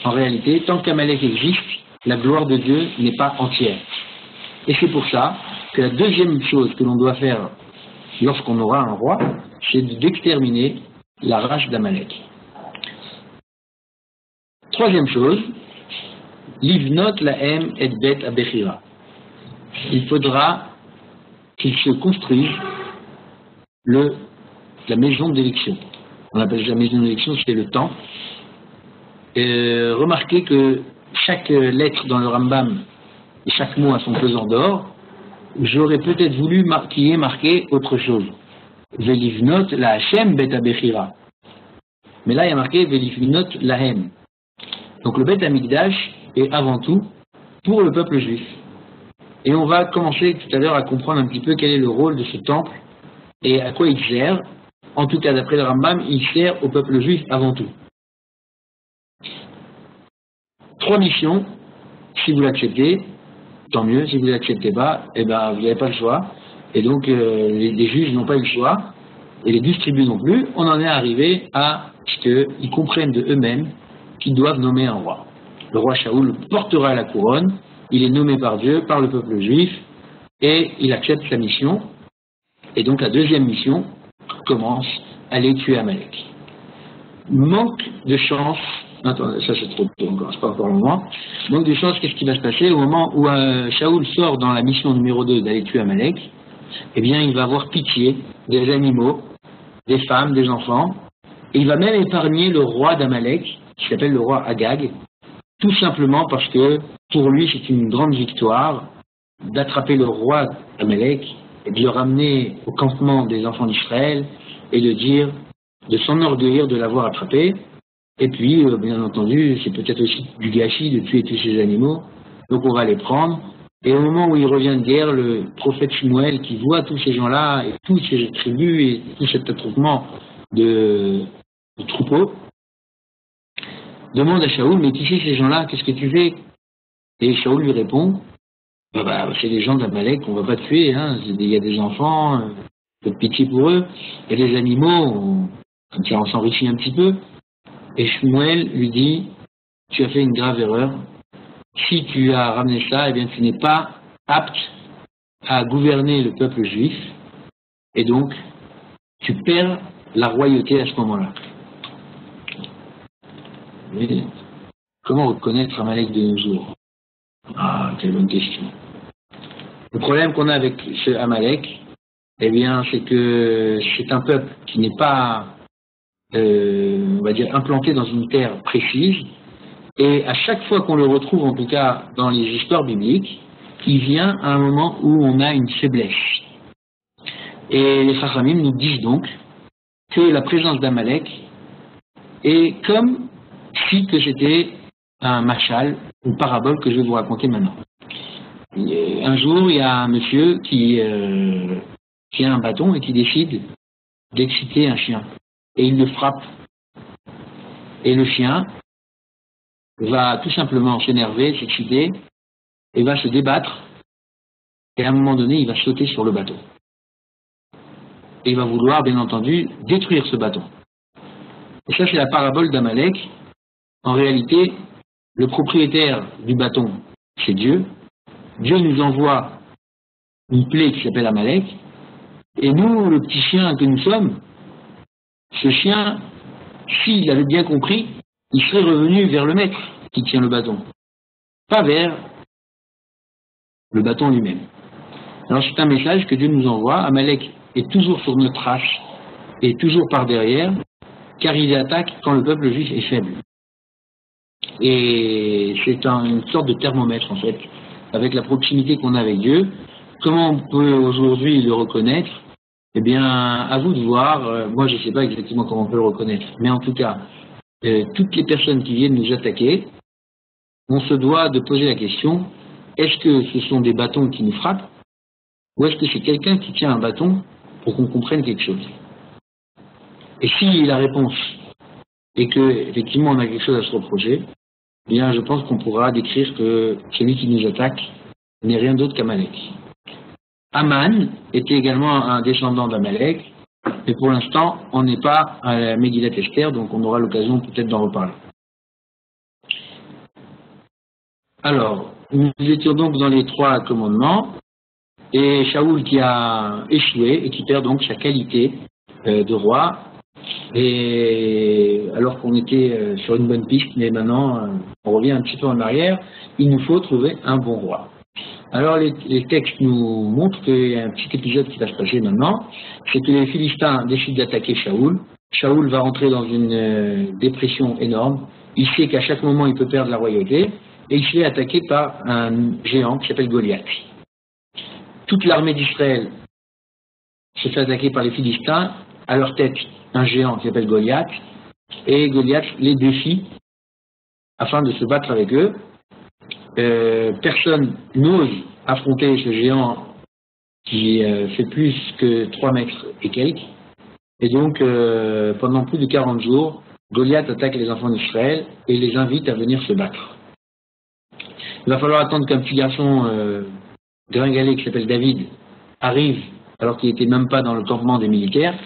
En réalité, tant qu'Amalek existe, la gloire de Dieu n'est pas entière. Et c'est pour ça que la deuxième chose que l'on doit faire lorsqu'on aura un roi, c'est d'exterminer la race d'Amalek. Troisième chose, livnot la M et bet abechira. Il faudra qu'il se construise le, la maison d'élection. On appelle la maison d'élection, c'est le temps. remarquez que chaque lettre dans le Rambam et chaque mot a son pesant d'or. J'aurais peut-être voulu qu'il y ait marqué autre chose. Velivnot la Hashem bet Mais là, il y a marqué Velivnot la Hem. Donc le bet Amigdash est avant tout pour le peuple juif. Et on va commencer tout à l'heure à comprendre un petit peu quel est le rôle de ce temple et à quoi il sert. en tout cas d'après le Rambam, il sert au peuple juif avant tout. Trois missions, si vous l'acceptez, tant mieux, si vous ne l'acceptez pas, eh ben, vous n'avez pas le choix. Et donc euh, les, juges n'ont pas eu le choix, et les distribus non plus, on en est arrivé à ce qu'ils comprennent de eux-mêmes qu'ils doivent nommer un roi. Le roi Shaoul portera la couronne, il est nommé par Dieu, par le peuple juif, et il accepte sa mission. Et donc la deuxième mission commence, à aller tuer Amalek. Manque de chance, attends, ça c'est trop tôt encore, c'est pas encore le moment. Manque de chance, qu'est-ce qui va se passer au moment où euh, Shaoul sort dans la mission numéro 2 d'aller tuer Amalek? Eh bien, il va avoir pitié des animaux, des femmes, des enfants, et il va même épargner le roi d'Amalek, qui s'appelle le roi Agag, tout simplement parce que pour lui c'est une grande victoire d'attraper le roi d'Amalek et de le ramener au campement des enfants d'Israël et de dire, de s'enorgueillir de l'avoir attrapé. Et puis, euh, bien entendu, c'est peut-être aussi du gâchis de tuer tous ces animaux. Donc on va les prendre. Et au moment où il revient de guerre, le prophète Shmuel, qui voit tous ces gens-là et toutes ces tribus et tout cet attroupement de, de troupeaux, demande à Shaoul, mais qui c'est ces gens-là? Qu'est-ce que tu fais? Et Shaoul lui répond, bah, bah, c'est les gens d'Amalek qu'on va pas tuer, hein. il y a des enfants, un peu de pitié pour eux, il y a des animaux, on, on s'enrichit un petit peu. Et Shmuel lui dit, tu as fait une grave erreur, si tu as ramené ça, eh bien tu n'es pas apte à gouverner le peuple juif, et donc tu perds la royauté à ce moment-là. comment reconnaître Amalek de nos jours? Ah, quelle bonne question. Le problème qu'on a avec ce Amalek, eh bien, c'est que c'est un peuple qui n'est pas, euh, on va dire, implanté dans une terre précise, et à chaque fois qu'on le retrouve, en tout cas dans les histoires bibliques, il vient à un moment où on a une faiblesse. Et les Chachamim nous disent donc que la présence d'Amalek est comme si que c'était un machal, une parabole que je vais vous raconter maintenant. Un jour, il y a un monsieur qui, euh, qui a un bâton et qui décide d'exciter un chien. Et il le frappe. Et le chien va tout simplement s'énerver, s'exciter, et va se débattre. Et à un moment donné, il va sauter sur le bateau. Et il va vouloir, bien entendu, détruire ce bâton. Et ça, c'est la parabole d'Amalek en réalité, le propriétaire du bâton, c'est Dieu. Dieu nous envoie une plaie qui s'appelle Amalek. Et nous, le petit chien que nous sommes, ce chien, s'il avait bien compris, il serait revenu vers le maître qui tient le bâton, pas vers le bâton lui-même. Alors c'est un message que Dieu nous envoie. Amalek est toujours sur notre trace et toujours par derrière, car il attaque quand le peuple juif est faible. Et c'est une sorte de thermomètre en fait, avec la proximité qu'on a avec Dieu. Comment on peut aujourd'hui le reconnaître? Eh bien, à vous de voir. Euh, moi, je ne sais pas exactement comment on peut le reconnaître, mais en tout cas, euh, toutes les personnes qui viennent nous attaquer, on se doit de poser la question est-ce que ce sont des bâtons qui nous frappent, ou est-ce que c'est quelqu'un qui tient un bâton pour qu'on comprenne quelque chose? Et si la réponse est que effectivement on a quelque chose à se reprocher, bien, je pense qu'on pourra décrire que celui qui nous attaque n'est rien d'autre qu'Amalek. Aman était également un descendant d'Amalek, mais pour l'instant, on n'est pas à la Megillat Esther, donc on aura l'occasion peut-être d'en reparler. Alors, nous étions donc dans les trois commandements, et Shaoul qui a échoué et qui perd donc sa qualité euh, de roi, et alors qu'on était euh, sur une bonne piste, mais maintenant euh, on revient un petit peu en arrière, il nous faut trouver un bon roi. Alors les, textes nous montrent qu'il y a un petit épisode qui va se passer maintenant, c'est que les Philistins décident d'attaquer Shaoul. Shaoul va rentrer dans une euh, dépression énorme. Il sait qu'à chaque moment il peut perdre la royauté et il se fait attaquer par un géant qui s'appelle Goliath. Toute l'armée d'Israël se fait attaquer par les Philistins. À leur tête, un géant qui s'appelle Goliath, et Goliath les défie afin de se battre avec eux. Euh, personne n'ose affronter ce géant qui euh, fait plus que 3 mètres et quelques. Et donc, euh, pendant plus de 40 jours, Goliath attaque les enfants d'Israël et les invite à venir se battre. Il va falloir attendre qu'un petit garçon gringalé qui s'appelle David arrive alors qu'il n'était même pas dans le campement des militaires.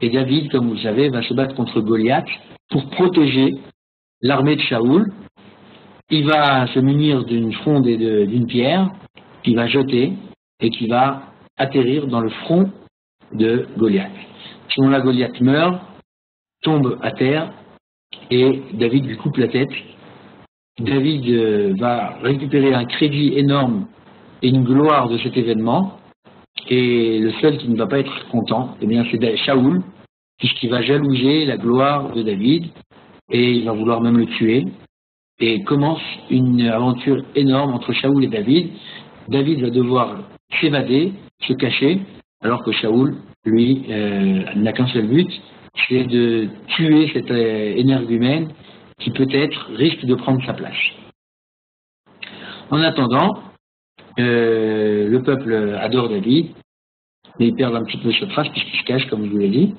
Et David, comme vous le savez, va se battre contre Goliath pour protéger l'armée de Shaoul. Il va se munir d'une fronde et d'une pierre qu'il va jeter et qui va atterrir dans le front de Goliath. Ce moment-là, Goliath meurt, tombe à terre et David lui coupe la tête. David euh, va récupérer un crédit énorme et une gloire de cet événement. Et le seul qui ne va pas être content, eh bien, c'est Shaoul, puisqu'il va jalouser la gloire de David et il va vouloir même le tuer. Et commence une aventure énorme entre Shaoul et David. David va devoir s'évader, se cacher, alors que Shaoul, lui, euh, n'a qu'un seul but, c'est de tuer cet euh, énergumène qui peut-être risque de prendre sa place. En attendant, euh, le peuple adore David, mais il perd un petit peu sa trace puisqu'il se cache, comme je vous l'ai dit.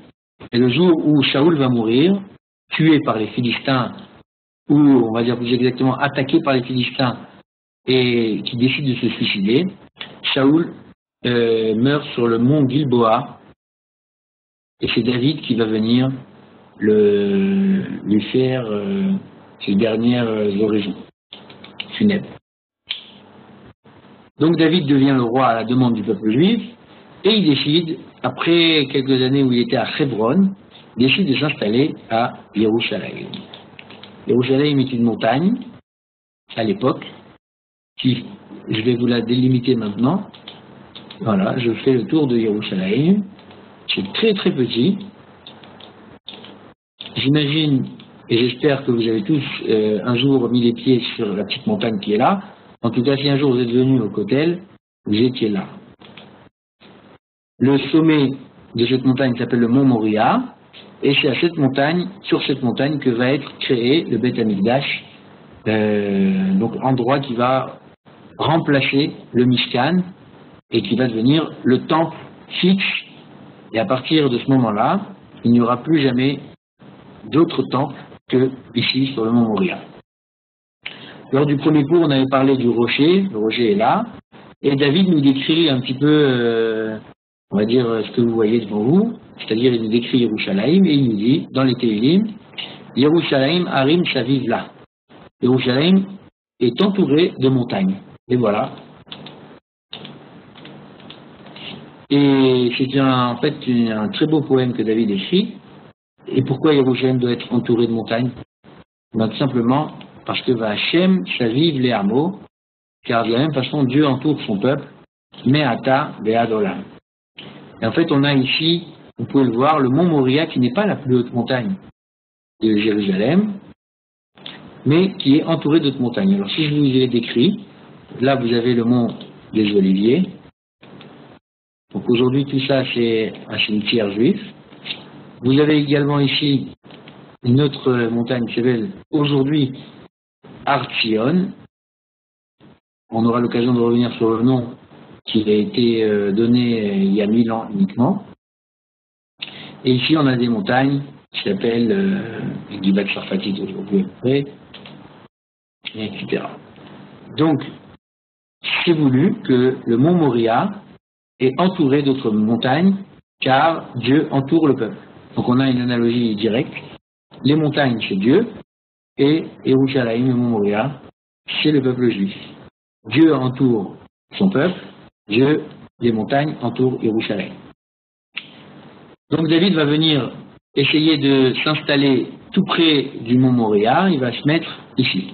Et le jour où Shaoul va mourir, tué par les Philistins, ou on va dire plus exactement attaqué par les Philistins, et qui décide de se suicider, Shaoul euh, meurt sur le mont Gilboa, et c'est David qui va venir lui faire euh, ses dernières oraisons funèbres. Donc David devient le roi à la demande du peuple juif, et il décide, après quelques années où il était à Hebron, il décide de s'installer à Yerushalayim. Yerushalayim est une montagne, à l'époque, qui, je vais vous la délimiter maintenant. Voilà, je fais le tour de Yerushalayim. C'est très très petit. J'imagine et j'espère que vous avez tous euh, un jour mis les pieds sur la petite montagne qui est là. En tout cas, si un jour vous êtes venu au Cotel, vous étiez là. Le sommet de cette montagne s'appelle le mont Moria, et c'est à cette montagne, sur cette montagne, que va être créé le Beth Amikdash, euh, donc endroit qui va remplacer le Mishkan et qui va devenir le temple fixe. Et à partir de ce moment-là, il n'y aura plus jamais d'autre temple que ici sur le mont Moria. Lors du premier cours, on avait parlé du rocher, le rocher est là, et David nous décrit un petit peu, euh, on va dire, ce que vous voyez devant vous, c'est-à-dire il nous décrit Yerushalayim, et il nous dit, dans les Télim, Yerushalayim Harim Shaviv là. Yerushalayim est entouré de montagnes. Et voilà. Et c'est en fait un très beau poème que David écrit. Et pourquoi Yerushalayim doit être entouré de montagnes? Ben, Tout simplement parce que Vachem Shaviv les hameaux, car de la même façon Dieu entoure son peuple, mais Ata Beadolam. Et en fait, on a ici, vous pouvez le voir, le mont Moria qui n'est pas la plus haute montagne de Jérusalem, mais qui est entouré d'autres montagnes. Alors si je vous ai décrit, là vous avez le mont des Oliviers. Donc aujourd'hui tout ça c'est un cimetière juif. Vous avez également ici une autre montagne qui s'appelle aujourd'hui Artzion. On aura l'occasion de revenir sur le nom qui a été euh, donné euh, il y a mille ans uniquement. Et ici, on a des montagnes qui s'appellent euh, Gibat etc. Donc, c'est voulu que le mont Moria est entouré d'autres montagnes, car Dieu entoure le peuple. Donc on a une analogie directe. Les montagnes, c'est Dieu, et Yerushalayim, le mont Moria, c'est le peuple juif. Dieu entoure son peuple, Dieu, les montagnes, entourent Yerushalayim. Donc David va venir essayer de s'installer tout près du mont Moria, il va se mettre ici.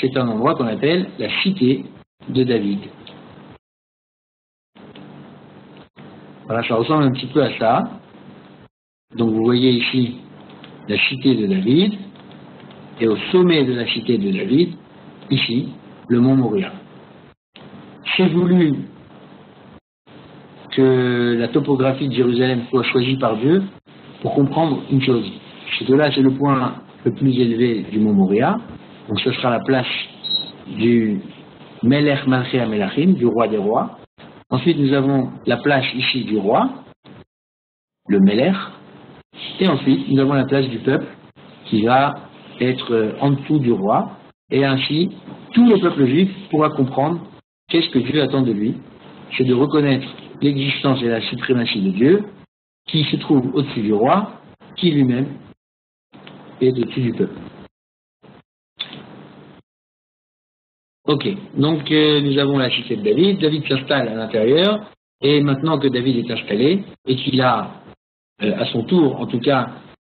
C'est un endroit qu'on appelle la cité de David. Voilà, ça ressemble un petit peu à ça. Donc vous voyez ici la cité de David, et au sommet de la cité de David, ici, le mont Moria. C'est voulu que la topographie de Jérusalem soit choisie par Dieu pour comprendre une chose. C'est que là, c'est le point le plus élevé du mont Moria. Donc ce sera la place du Melech Malchea Melachim, du roi des rois. Ensuite, nous avons la place ici du roi. le Meller. Et ensuite, nous avons la place du peuple qui va être euh, en dessous du roi. Et ainsi, tout le peuple juif pourra comprendre qu'est-ce que Dieu attend de lui. C'est de reconnaître l'existence et la suprématie de Dieu, qui se trouve au-dessus du roi, qui lui-même est au-dessus du peuple. Ok, donc euh, nous avons la cité de David. David s'installe à l'intérieur, et maintenant que David est installé, et qu'il a, à son tour, en tout cas,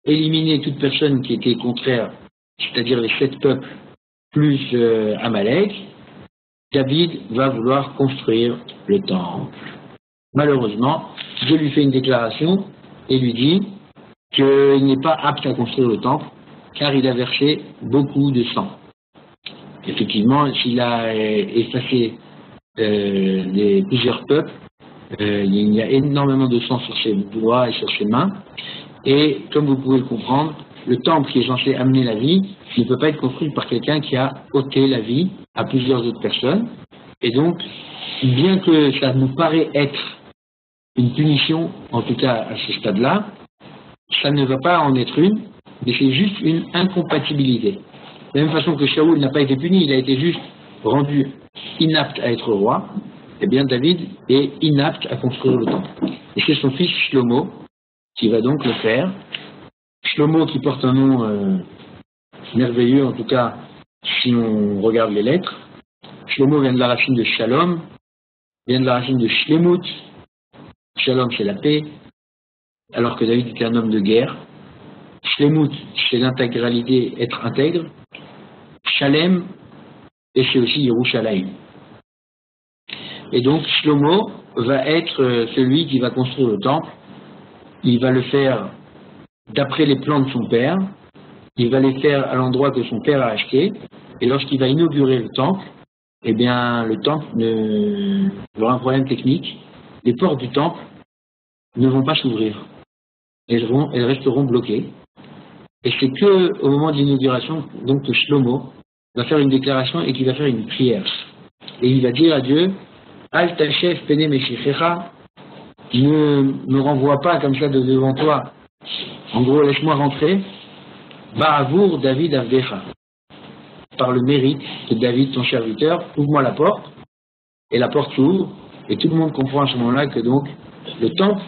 éliminé toute personne qui était contraire, c'est-à-dire les sept peuples, plus euh, Amalek, David va vouloir construire le temple. Malheureusement, Dieu lui fait une déclaration et lui dit qu'il n'est pas apte à construire le temple car il a versé beaucoup de sang. Effectivement, s'il a effacé euh, plusieurs peuples, euh, il y a énormément de sang sur ses doigts et sur ses mains. Et comme vous pouvez le comprendre, le temple qui est censé amener la vie ne peut pas être construit par quelqu'un qui a ôté la vie à plusieurs autres personnes. Et donc, bien que ça nous paraît être une punition, en tout cas à ce stade-là, ça ne va pas en être une, mais c'est juste une incompatibilité. De la même façon que Shaoul n'a pas été puni, il a été juste rendu inapte à être roi, eh bien David est inapte à construire le temple. Et c'est son fils Shlomo qui va donc le faire. Shlomo qui porte un nom euh, merveilleux, en tout cas si on regarde les lettres. Shlomo vient de la racine de Shalom, vient de la racine de Shlemut. Shalom, c'est la paix, alors que David était un homme de guerre. Shlemut, c'est l'intégralité, être intègre. Shalem, et c'est aussi Yerushalayim. Et donc Shlomo va être euh, celui qui va construire le temple. Il va le faire d'après les plans de son père. Il va les faire à l'endroit que son père a acheté. Et lorsqu'il va inaugurer le temple, eh bien, le temple ne... aura un problème technique. Les portes du temple ne vont pas s'ouvrir. Elles, elles resteront bloquées. Et c'est que au moment de l'inauguration, donc que Shlomo va faire une déclaration et qu'il va faire une prière. Et il va dire à Dieu, Al tachef ne me renvoie pas comme ça de devant toi. En gros, laisse-moi rentrer. Ba'avour David Avdecha. Par le mérite de David, ton serviteur, ouvre-moi la porte. Et la porte s'ouvre. Et tout le monde comprend à ce moment-là que donc le temple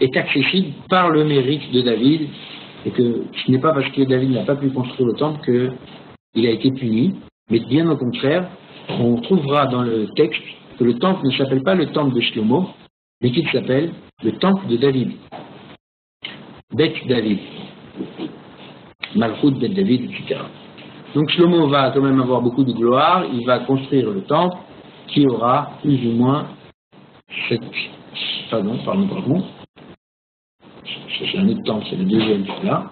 est accessible par le mérite de David. Et que ce n'est pas parce que David n'a pas pu construire le temple qu'il a été puni. Mais bien au contraire, on trouvera dans le texte que le temple ne s'appelle pas le temple de Shlomo, mais qu'il s'appelle le temple de David. Bet David. Malchut Bet David, etc. Donc Shlomo va quand même avoir beaucoup de gloire, il va construire le temple qui aura plus ou moins cette... Pardon, pardon, pardon. C'est un autre temple, c'est le deuxième là.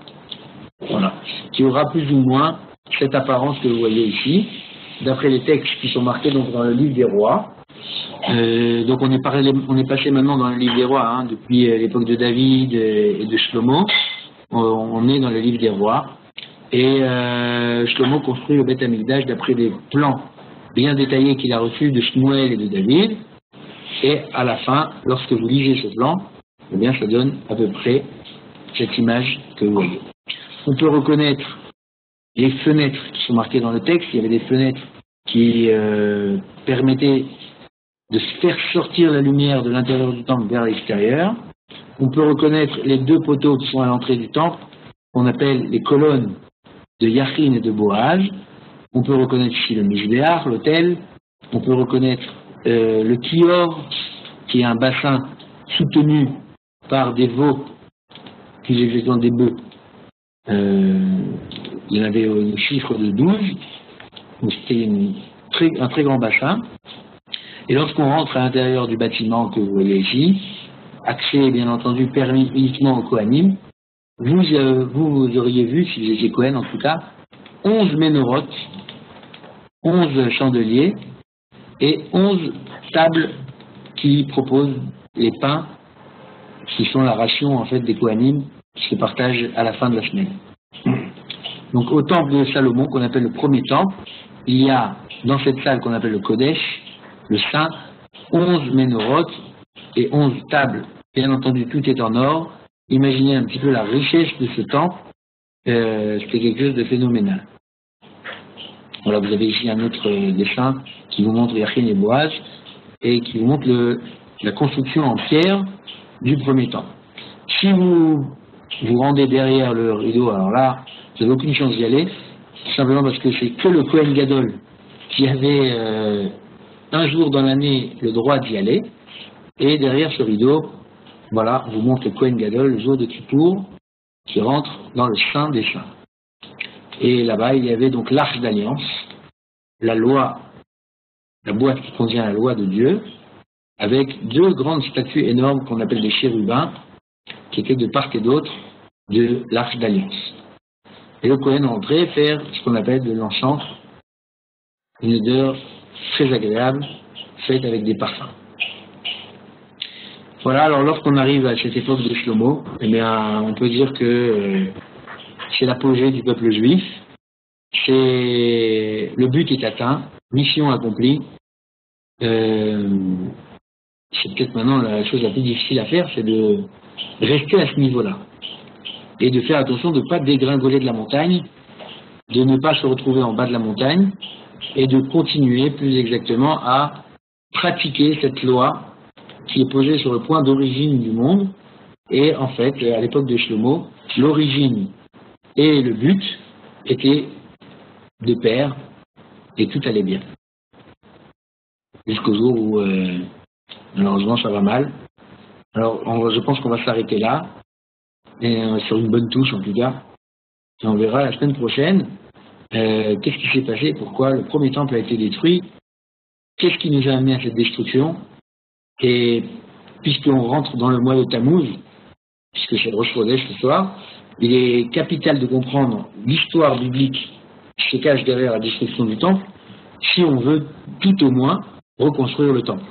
Voilà. Qui aura plus ou moins cette apparence que vous voyez ici, d'après les textes qui sont marqués donc dans le livre des rois. Euh, donc on est, passé maintenant dans le livre des rois, hein, depuis euh, l'époque de David et de Shlomo. On, est dans le livre des rois. Et euh, Shlomo construit le Beth Amikdash d'après des plans bien détaillés qu'il a reçus de Shmuel et de David. Et à la fin, lorsque vous lisez ce plan, eh bien ça donne à peu près cette image que vous voyez. On peut reconnaître les fenêtres qui sont marquées dans le texte. Il y avait des fenêtres qui euh, permettaient de faire sortir la lumière de l'intérieur du temple vers l'extérieur. On peut reconnaître les deux poteaux qui sont à l'entrée du temple, qu'on appelle les colonnes de Yachin et de Boaz. On peut reconnaître ici le Mishbeach, l'autel. On peut reconnaître euh, le Kior, qui est un bassin soutenu par des veaux, plus exactement des bœufs. Euh, il y en avait un chiffre de 12, c'était un très grand bassin. Et lorsqu'on rentre à l'intérieur du bâtiment que vous voyez ici, accès bien entendu permis uniquement aux Kohanim, euh, vous, vous, auriez vu, si vous étiez Kohen en tout cas, 11 ménorotes, 11 chandeliers et 11 tables qui proposent les pains qui sont la ration en fait des Kohanim qui se partagent à la fin de la semaine. Donc au temple de Salomon, qu'on appelle le premier temple, il y a dans cette salle qu'on appelle le Kodesh, le Saint, 11 ménorotes et 11 tables Bien entendu, tout est en or. Imaginez un petit peu la richesse de ce temple. Euh, C'était quelque chose de phénoménal. Voilà, vous avez ici un autre euh, dessin qui vous montre Yachin et Boaz et qui vous montre la construction en pierre du premier temple. Si vous vous rendez derrière le rideau, alors là, vous n'avez aucune chance d'y aller, simplement parce que c'est que le Kohen Gadol qui avait euh, un jour dans l'année le droit d'y aller, et derrière ce rideau, voilà, vous montre le Kohen Gadol le jour de Kippour, qui rentre dans le sein des saints. Et là-bas, il y avait donc l'arche d'alliance, la loi, la boîte qui contient la loi de Dieu, avec deux grandes statues énormes qu'on appelle des chérubins, qui étaient de part et d'autre de l'arche d'alliance. Et le Cohen rentrait faire ce qu'on appelle de l'enchantre, une odeur très agréable, faite avec des parfums. Voilà, alors lorsqu'on arrive à cette époque de Shlomo, eh bien, on peut dire que euh, c'est l'apogée du peuple juif, c'est le but est atteint, mission accomplie. Euh, c'est peut-être maintenant la chose la plus difficile à faire, c'est de rester à ce niveau-là et de faire attention de ne pas dégringoler de la montagne, de ne pas se retrouver en bas de la montagne et de continuer plus exactement à pratiquer cette loi qui est posée sur le point d'origine du monde. Et en fait, à l'époque de Shlomo, l'origine et le but étaient de pair et tout allait bien. Jusqu'au jour où, euh, malheureusement, ça va mal. Alors, je pense qu'on va s'arrêter là, et, euh, sur une bonne touche en tout cas. Et on verra la semaine prochaine euh, qu'est-ce qui s'est passé, pourquoi? Le premier temple a été détruit, qu'est-ce qui nous a amené à cette destruction, et puisqu'on rentre dans le mois de Tammuz, puisque c'est Rosh ce soir, il est capital de comprendre l'histoire biblique qui se cache derrière la destruction du temple, si on veut tout au moins reconstruire le temple.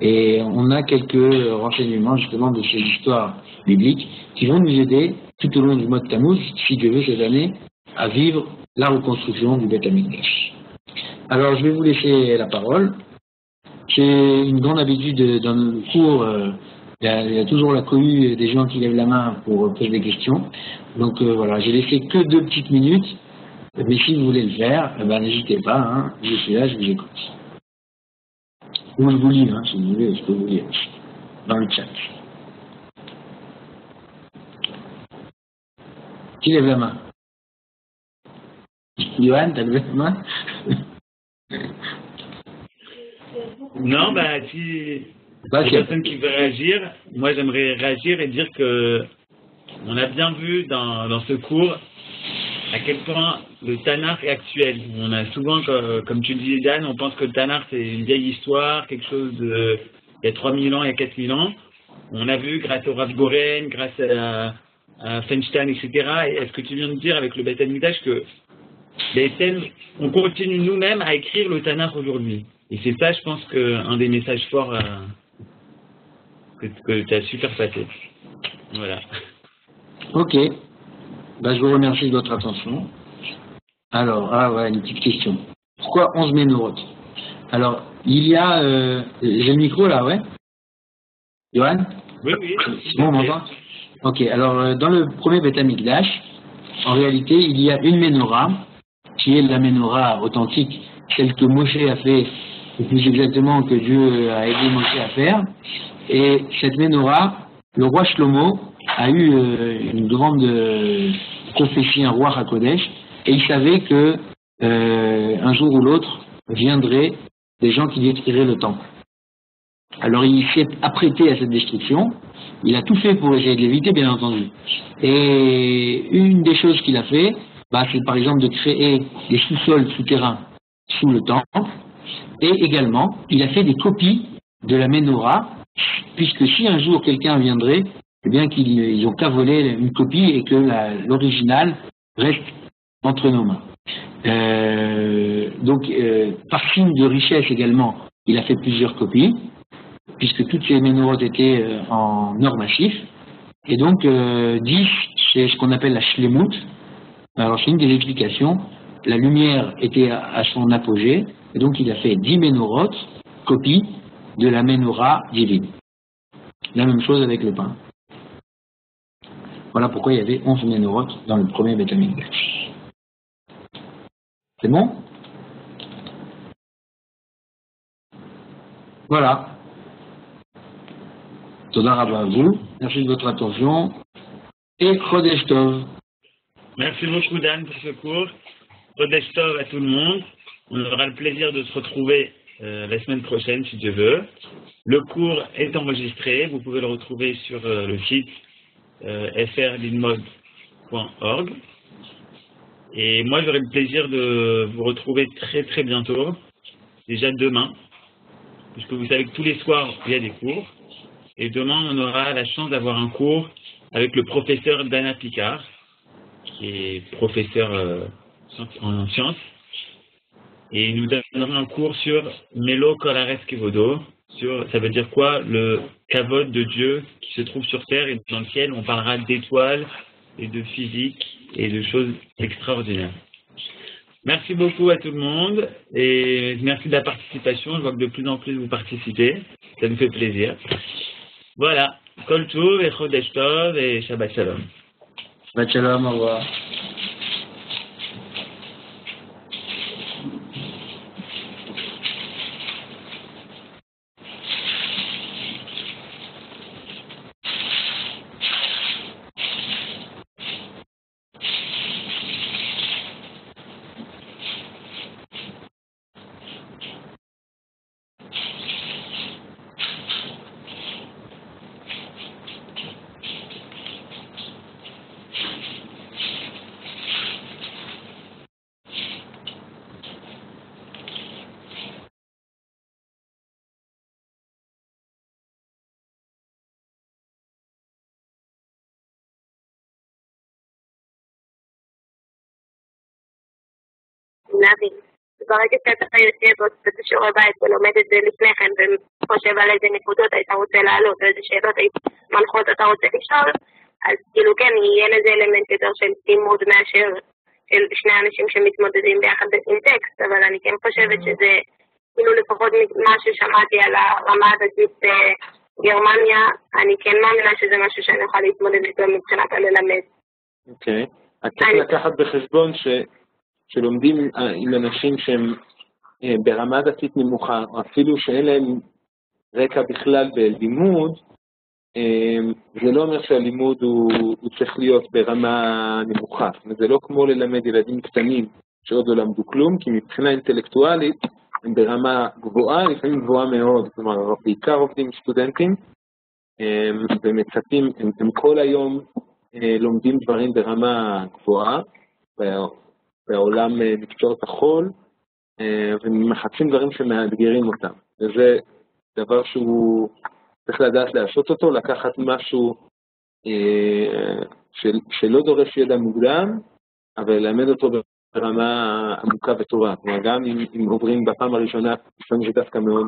Et on a quelques renseignements justement de ces histoires bibliques qui vont nous aider tout au long du mois de Tammuz, si Dieu veut cette année, à vivre la reconstruction du Beth. Alors je vais vous laisser la parole. C'est une grande habitude dans le cours, euh, il, y a, toujours la cohue des gens qui lèvent la main pour poser des questions. Donc euh, voilà, j'ai laissé que deux petites minutes, mais si vous voulez le faire, eh ben, n'hésitez pas, hein, je suis là, je vous écoute. Ou je vous lis, hein, si vous voulez, je peux vous lire dans le chat. Qui lève la main? Johan, t'as la main? Non, bah, si bah, il y a personne qui veut réagir, moi j'aimerais réagir et dire que on a bien vu dans, dans ce cours à quel point le Tanar est actuel. On a souvent, comme tu dis Dan, on pense que le Tanar c'est une vieille histoire, quelque chose de il y a 3000 ans, il y a 4000 ans. On a vu grâce au Rav Goren, grâce à, à Feinstein, etc. est-ce que tu viens de dire avec le Beth que on continue nous-mêmes à écrire le Tanakh aujourd'hui. Et c'est ça, je pense, que, un des messages forts euh, que, tu as su faire passer. Voilà. Ok. Ben, je vous remercie de votre attention. Alors, ah ouais, une petite question. Pourquoi 11 ménorotes? Alors, il y a... Euh, j'ai le micro là, ouais? Johan? Oui, oui. Bon, on m'entend? Ok, alors euh, dans le premier Beth en réalité, il y a une menorah qui est la menorah authentique, celle que Moshe a fait, ou plus exactement que Dieu a aidé Moshe à faire. Et cette menorah, le roi Shlomo a eu euh, une grande euh, prophétie, un roi Hakodesh, et il savait que euh, un jour ou l'autre viendraient des gens qui détruiraient le temple. Alors il s'est apprêté à cette destruction, il a tout fait pour essayer de l'éviter, bien entendu. Et une des choses qu'il a fait, bah, c'est par exemple de créer des sous-sols souterrains sous le temple. Et également, il a fait des copies de la menorah, puisque si un jour quelqu'un viendrait, eh bien qu'ils n'ont qu'à voler une copie et que l'original reste entre nos mains. Euh, donc, euh, par signe de richesse également, il a fait plusieurs copies, puisque toutes les menorahs étaient euh, en or massif. Et donc, 10, c'est ce qu'on appelle la shlemut, alors c'est une des explications. La lumière était à son apogée, et donc il a fait 10 ménorotes, copie de la menorah divine. La même chose avec le pain. Voilà pourquoi il y avait 11 ménorotes dans le premier Beth C'est bon? Voilà. Toda à vous. Merci de votre attention. Et Chodesh Tov. Merci beaucoup Dan pour ce cours. Chodesh Tov à tout le monde. On aura le plaisir de se retrouver euh, la semaine prochaine si Dieu veut. Le cours est enregistré. Vous pouvez le retrouver sur euh, le site euh, frlinmod.org. Et moi, j'aurai le plaisir de vous retrouver très très bientôt, déjà demain, puisque vous savez que tous les soirs, il y a des cours. Et demain, on aura la chance d'avoir un cours avec le professeur Dana Picard, qui est professeur euh, en sciences. Et il nous donnera un cours sur Melo Kolares Kevodo, sur ça veut dire quoi? Le kavod de Dieu qui se trouve sur terre et dans lequel on parlera d'étoiles et de physique et de choses extraordinaires. Merci beaucoup à tout le monde et merci de la participation. Je vois que de plus en plus vous participez. Ça nous fait plaisir. Voilà. Kol et Chodesh et Shabbat Shalom. Shabbat Shalom, להבין. ברגע שאתה יושב ועושה שיעורי בית ולומד את זה לפני כן וחושב על איזה נקודות היית רוצה לעלות, איזה שאלות מנחות אתה רוצה לשאול, אז כאילו כן, יהיה לזה אלמנט יותר של לימוד מאשר של שני אנשים שמתמודדים ביחד עם טקסט, אבל אני כן חושבת שזה, כאילו לפחות מה ששמעתי על הרמה הדתית גרמניה, אני כן מאמינה שזה משהו שאני אוכל להתמודד איתו מבחינת הללמד. אוקיי. Okay. את צריך לקחת בחשבון ש... שלומדים אה, עם אנשים שהם אה, ברמה דתית נמוכה, או אפילו שאין להם רקע בכלל בלימוד, אה, זה לא אומר שהלימוד הוא, הוא צריך להיות ברמה נמוכה. זאת אומרת, זה לא כמו ללמד ילדים קטנים שעוד לא למדו כלום, כי מבחינה אינטלקטואלית הם ברמה גבוהה, לפעמים גבוהה מאוד, כלומר, בעיקר עובדים סטודנטים, ומצפים, הם, הם כל היום לומדים דברים ברמה גבוהה, בעולם אה, מקצועות החול, אה, ומחפשים דברים שמאתגרים אותם. וזה דבר שהוא צריך לדעת לעשות אותו, לקחת משהו אה, של, שלא דורש ידע מוקדם, אבל ללמד אותו ברמה עמוקה וטובה. כלומר, גם אם, אם עוברים בפעם הראשונה, לפעמים זה דווקא מאוד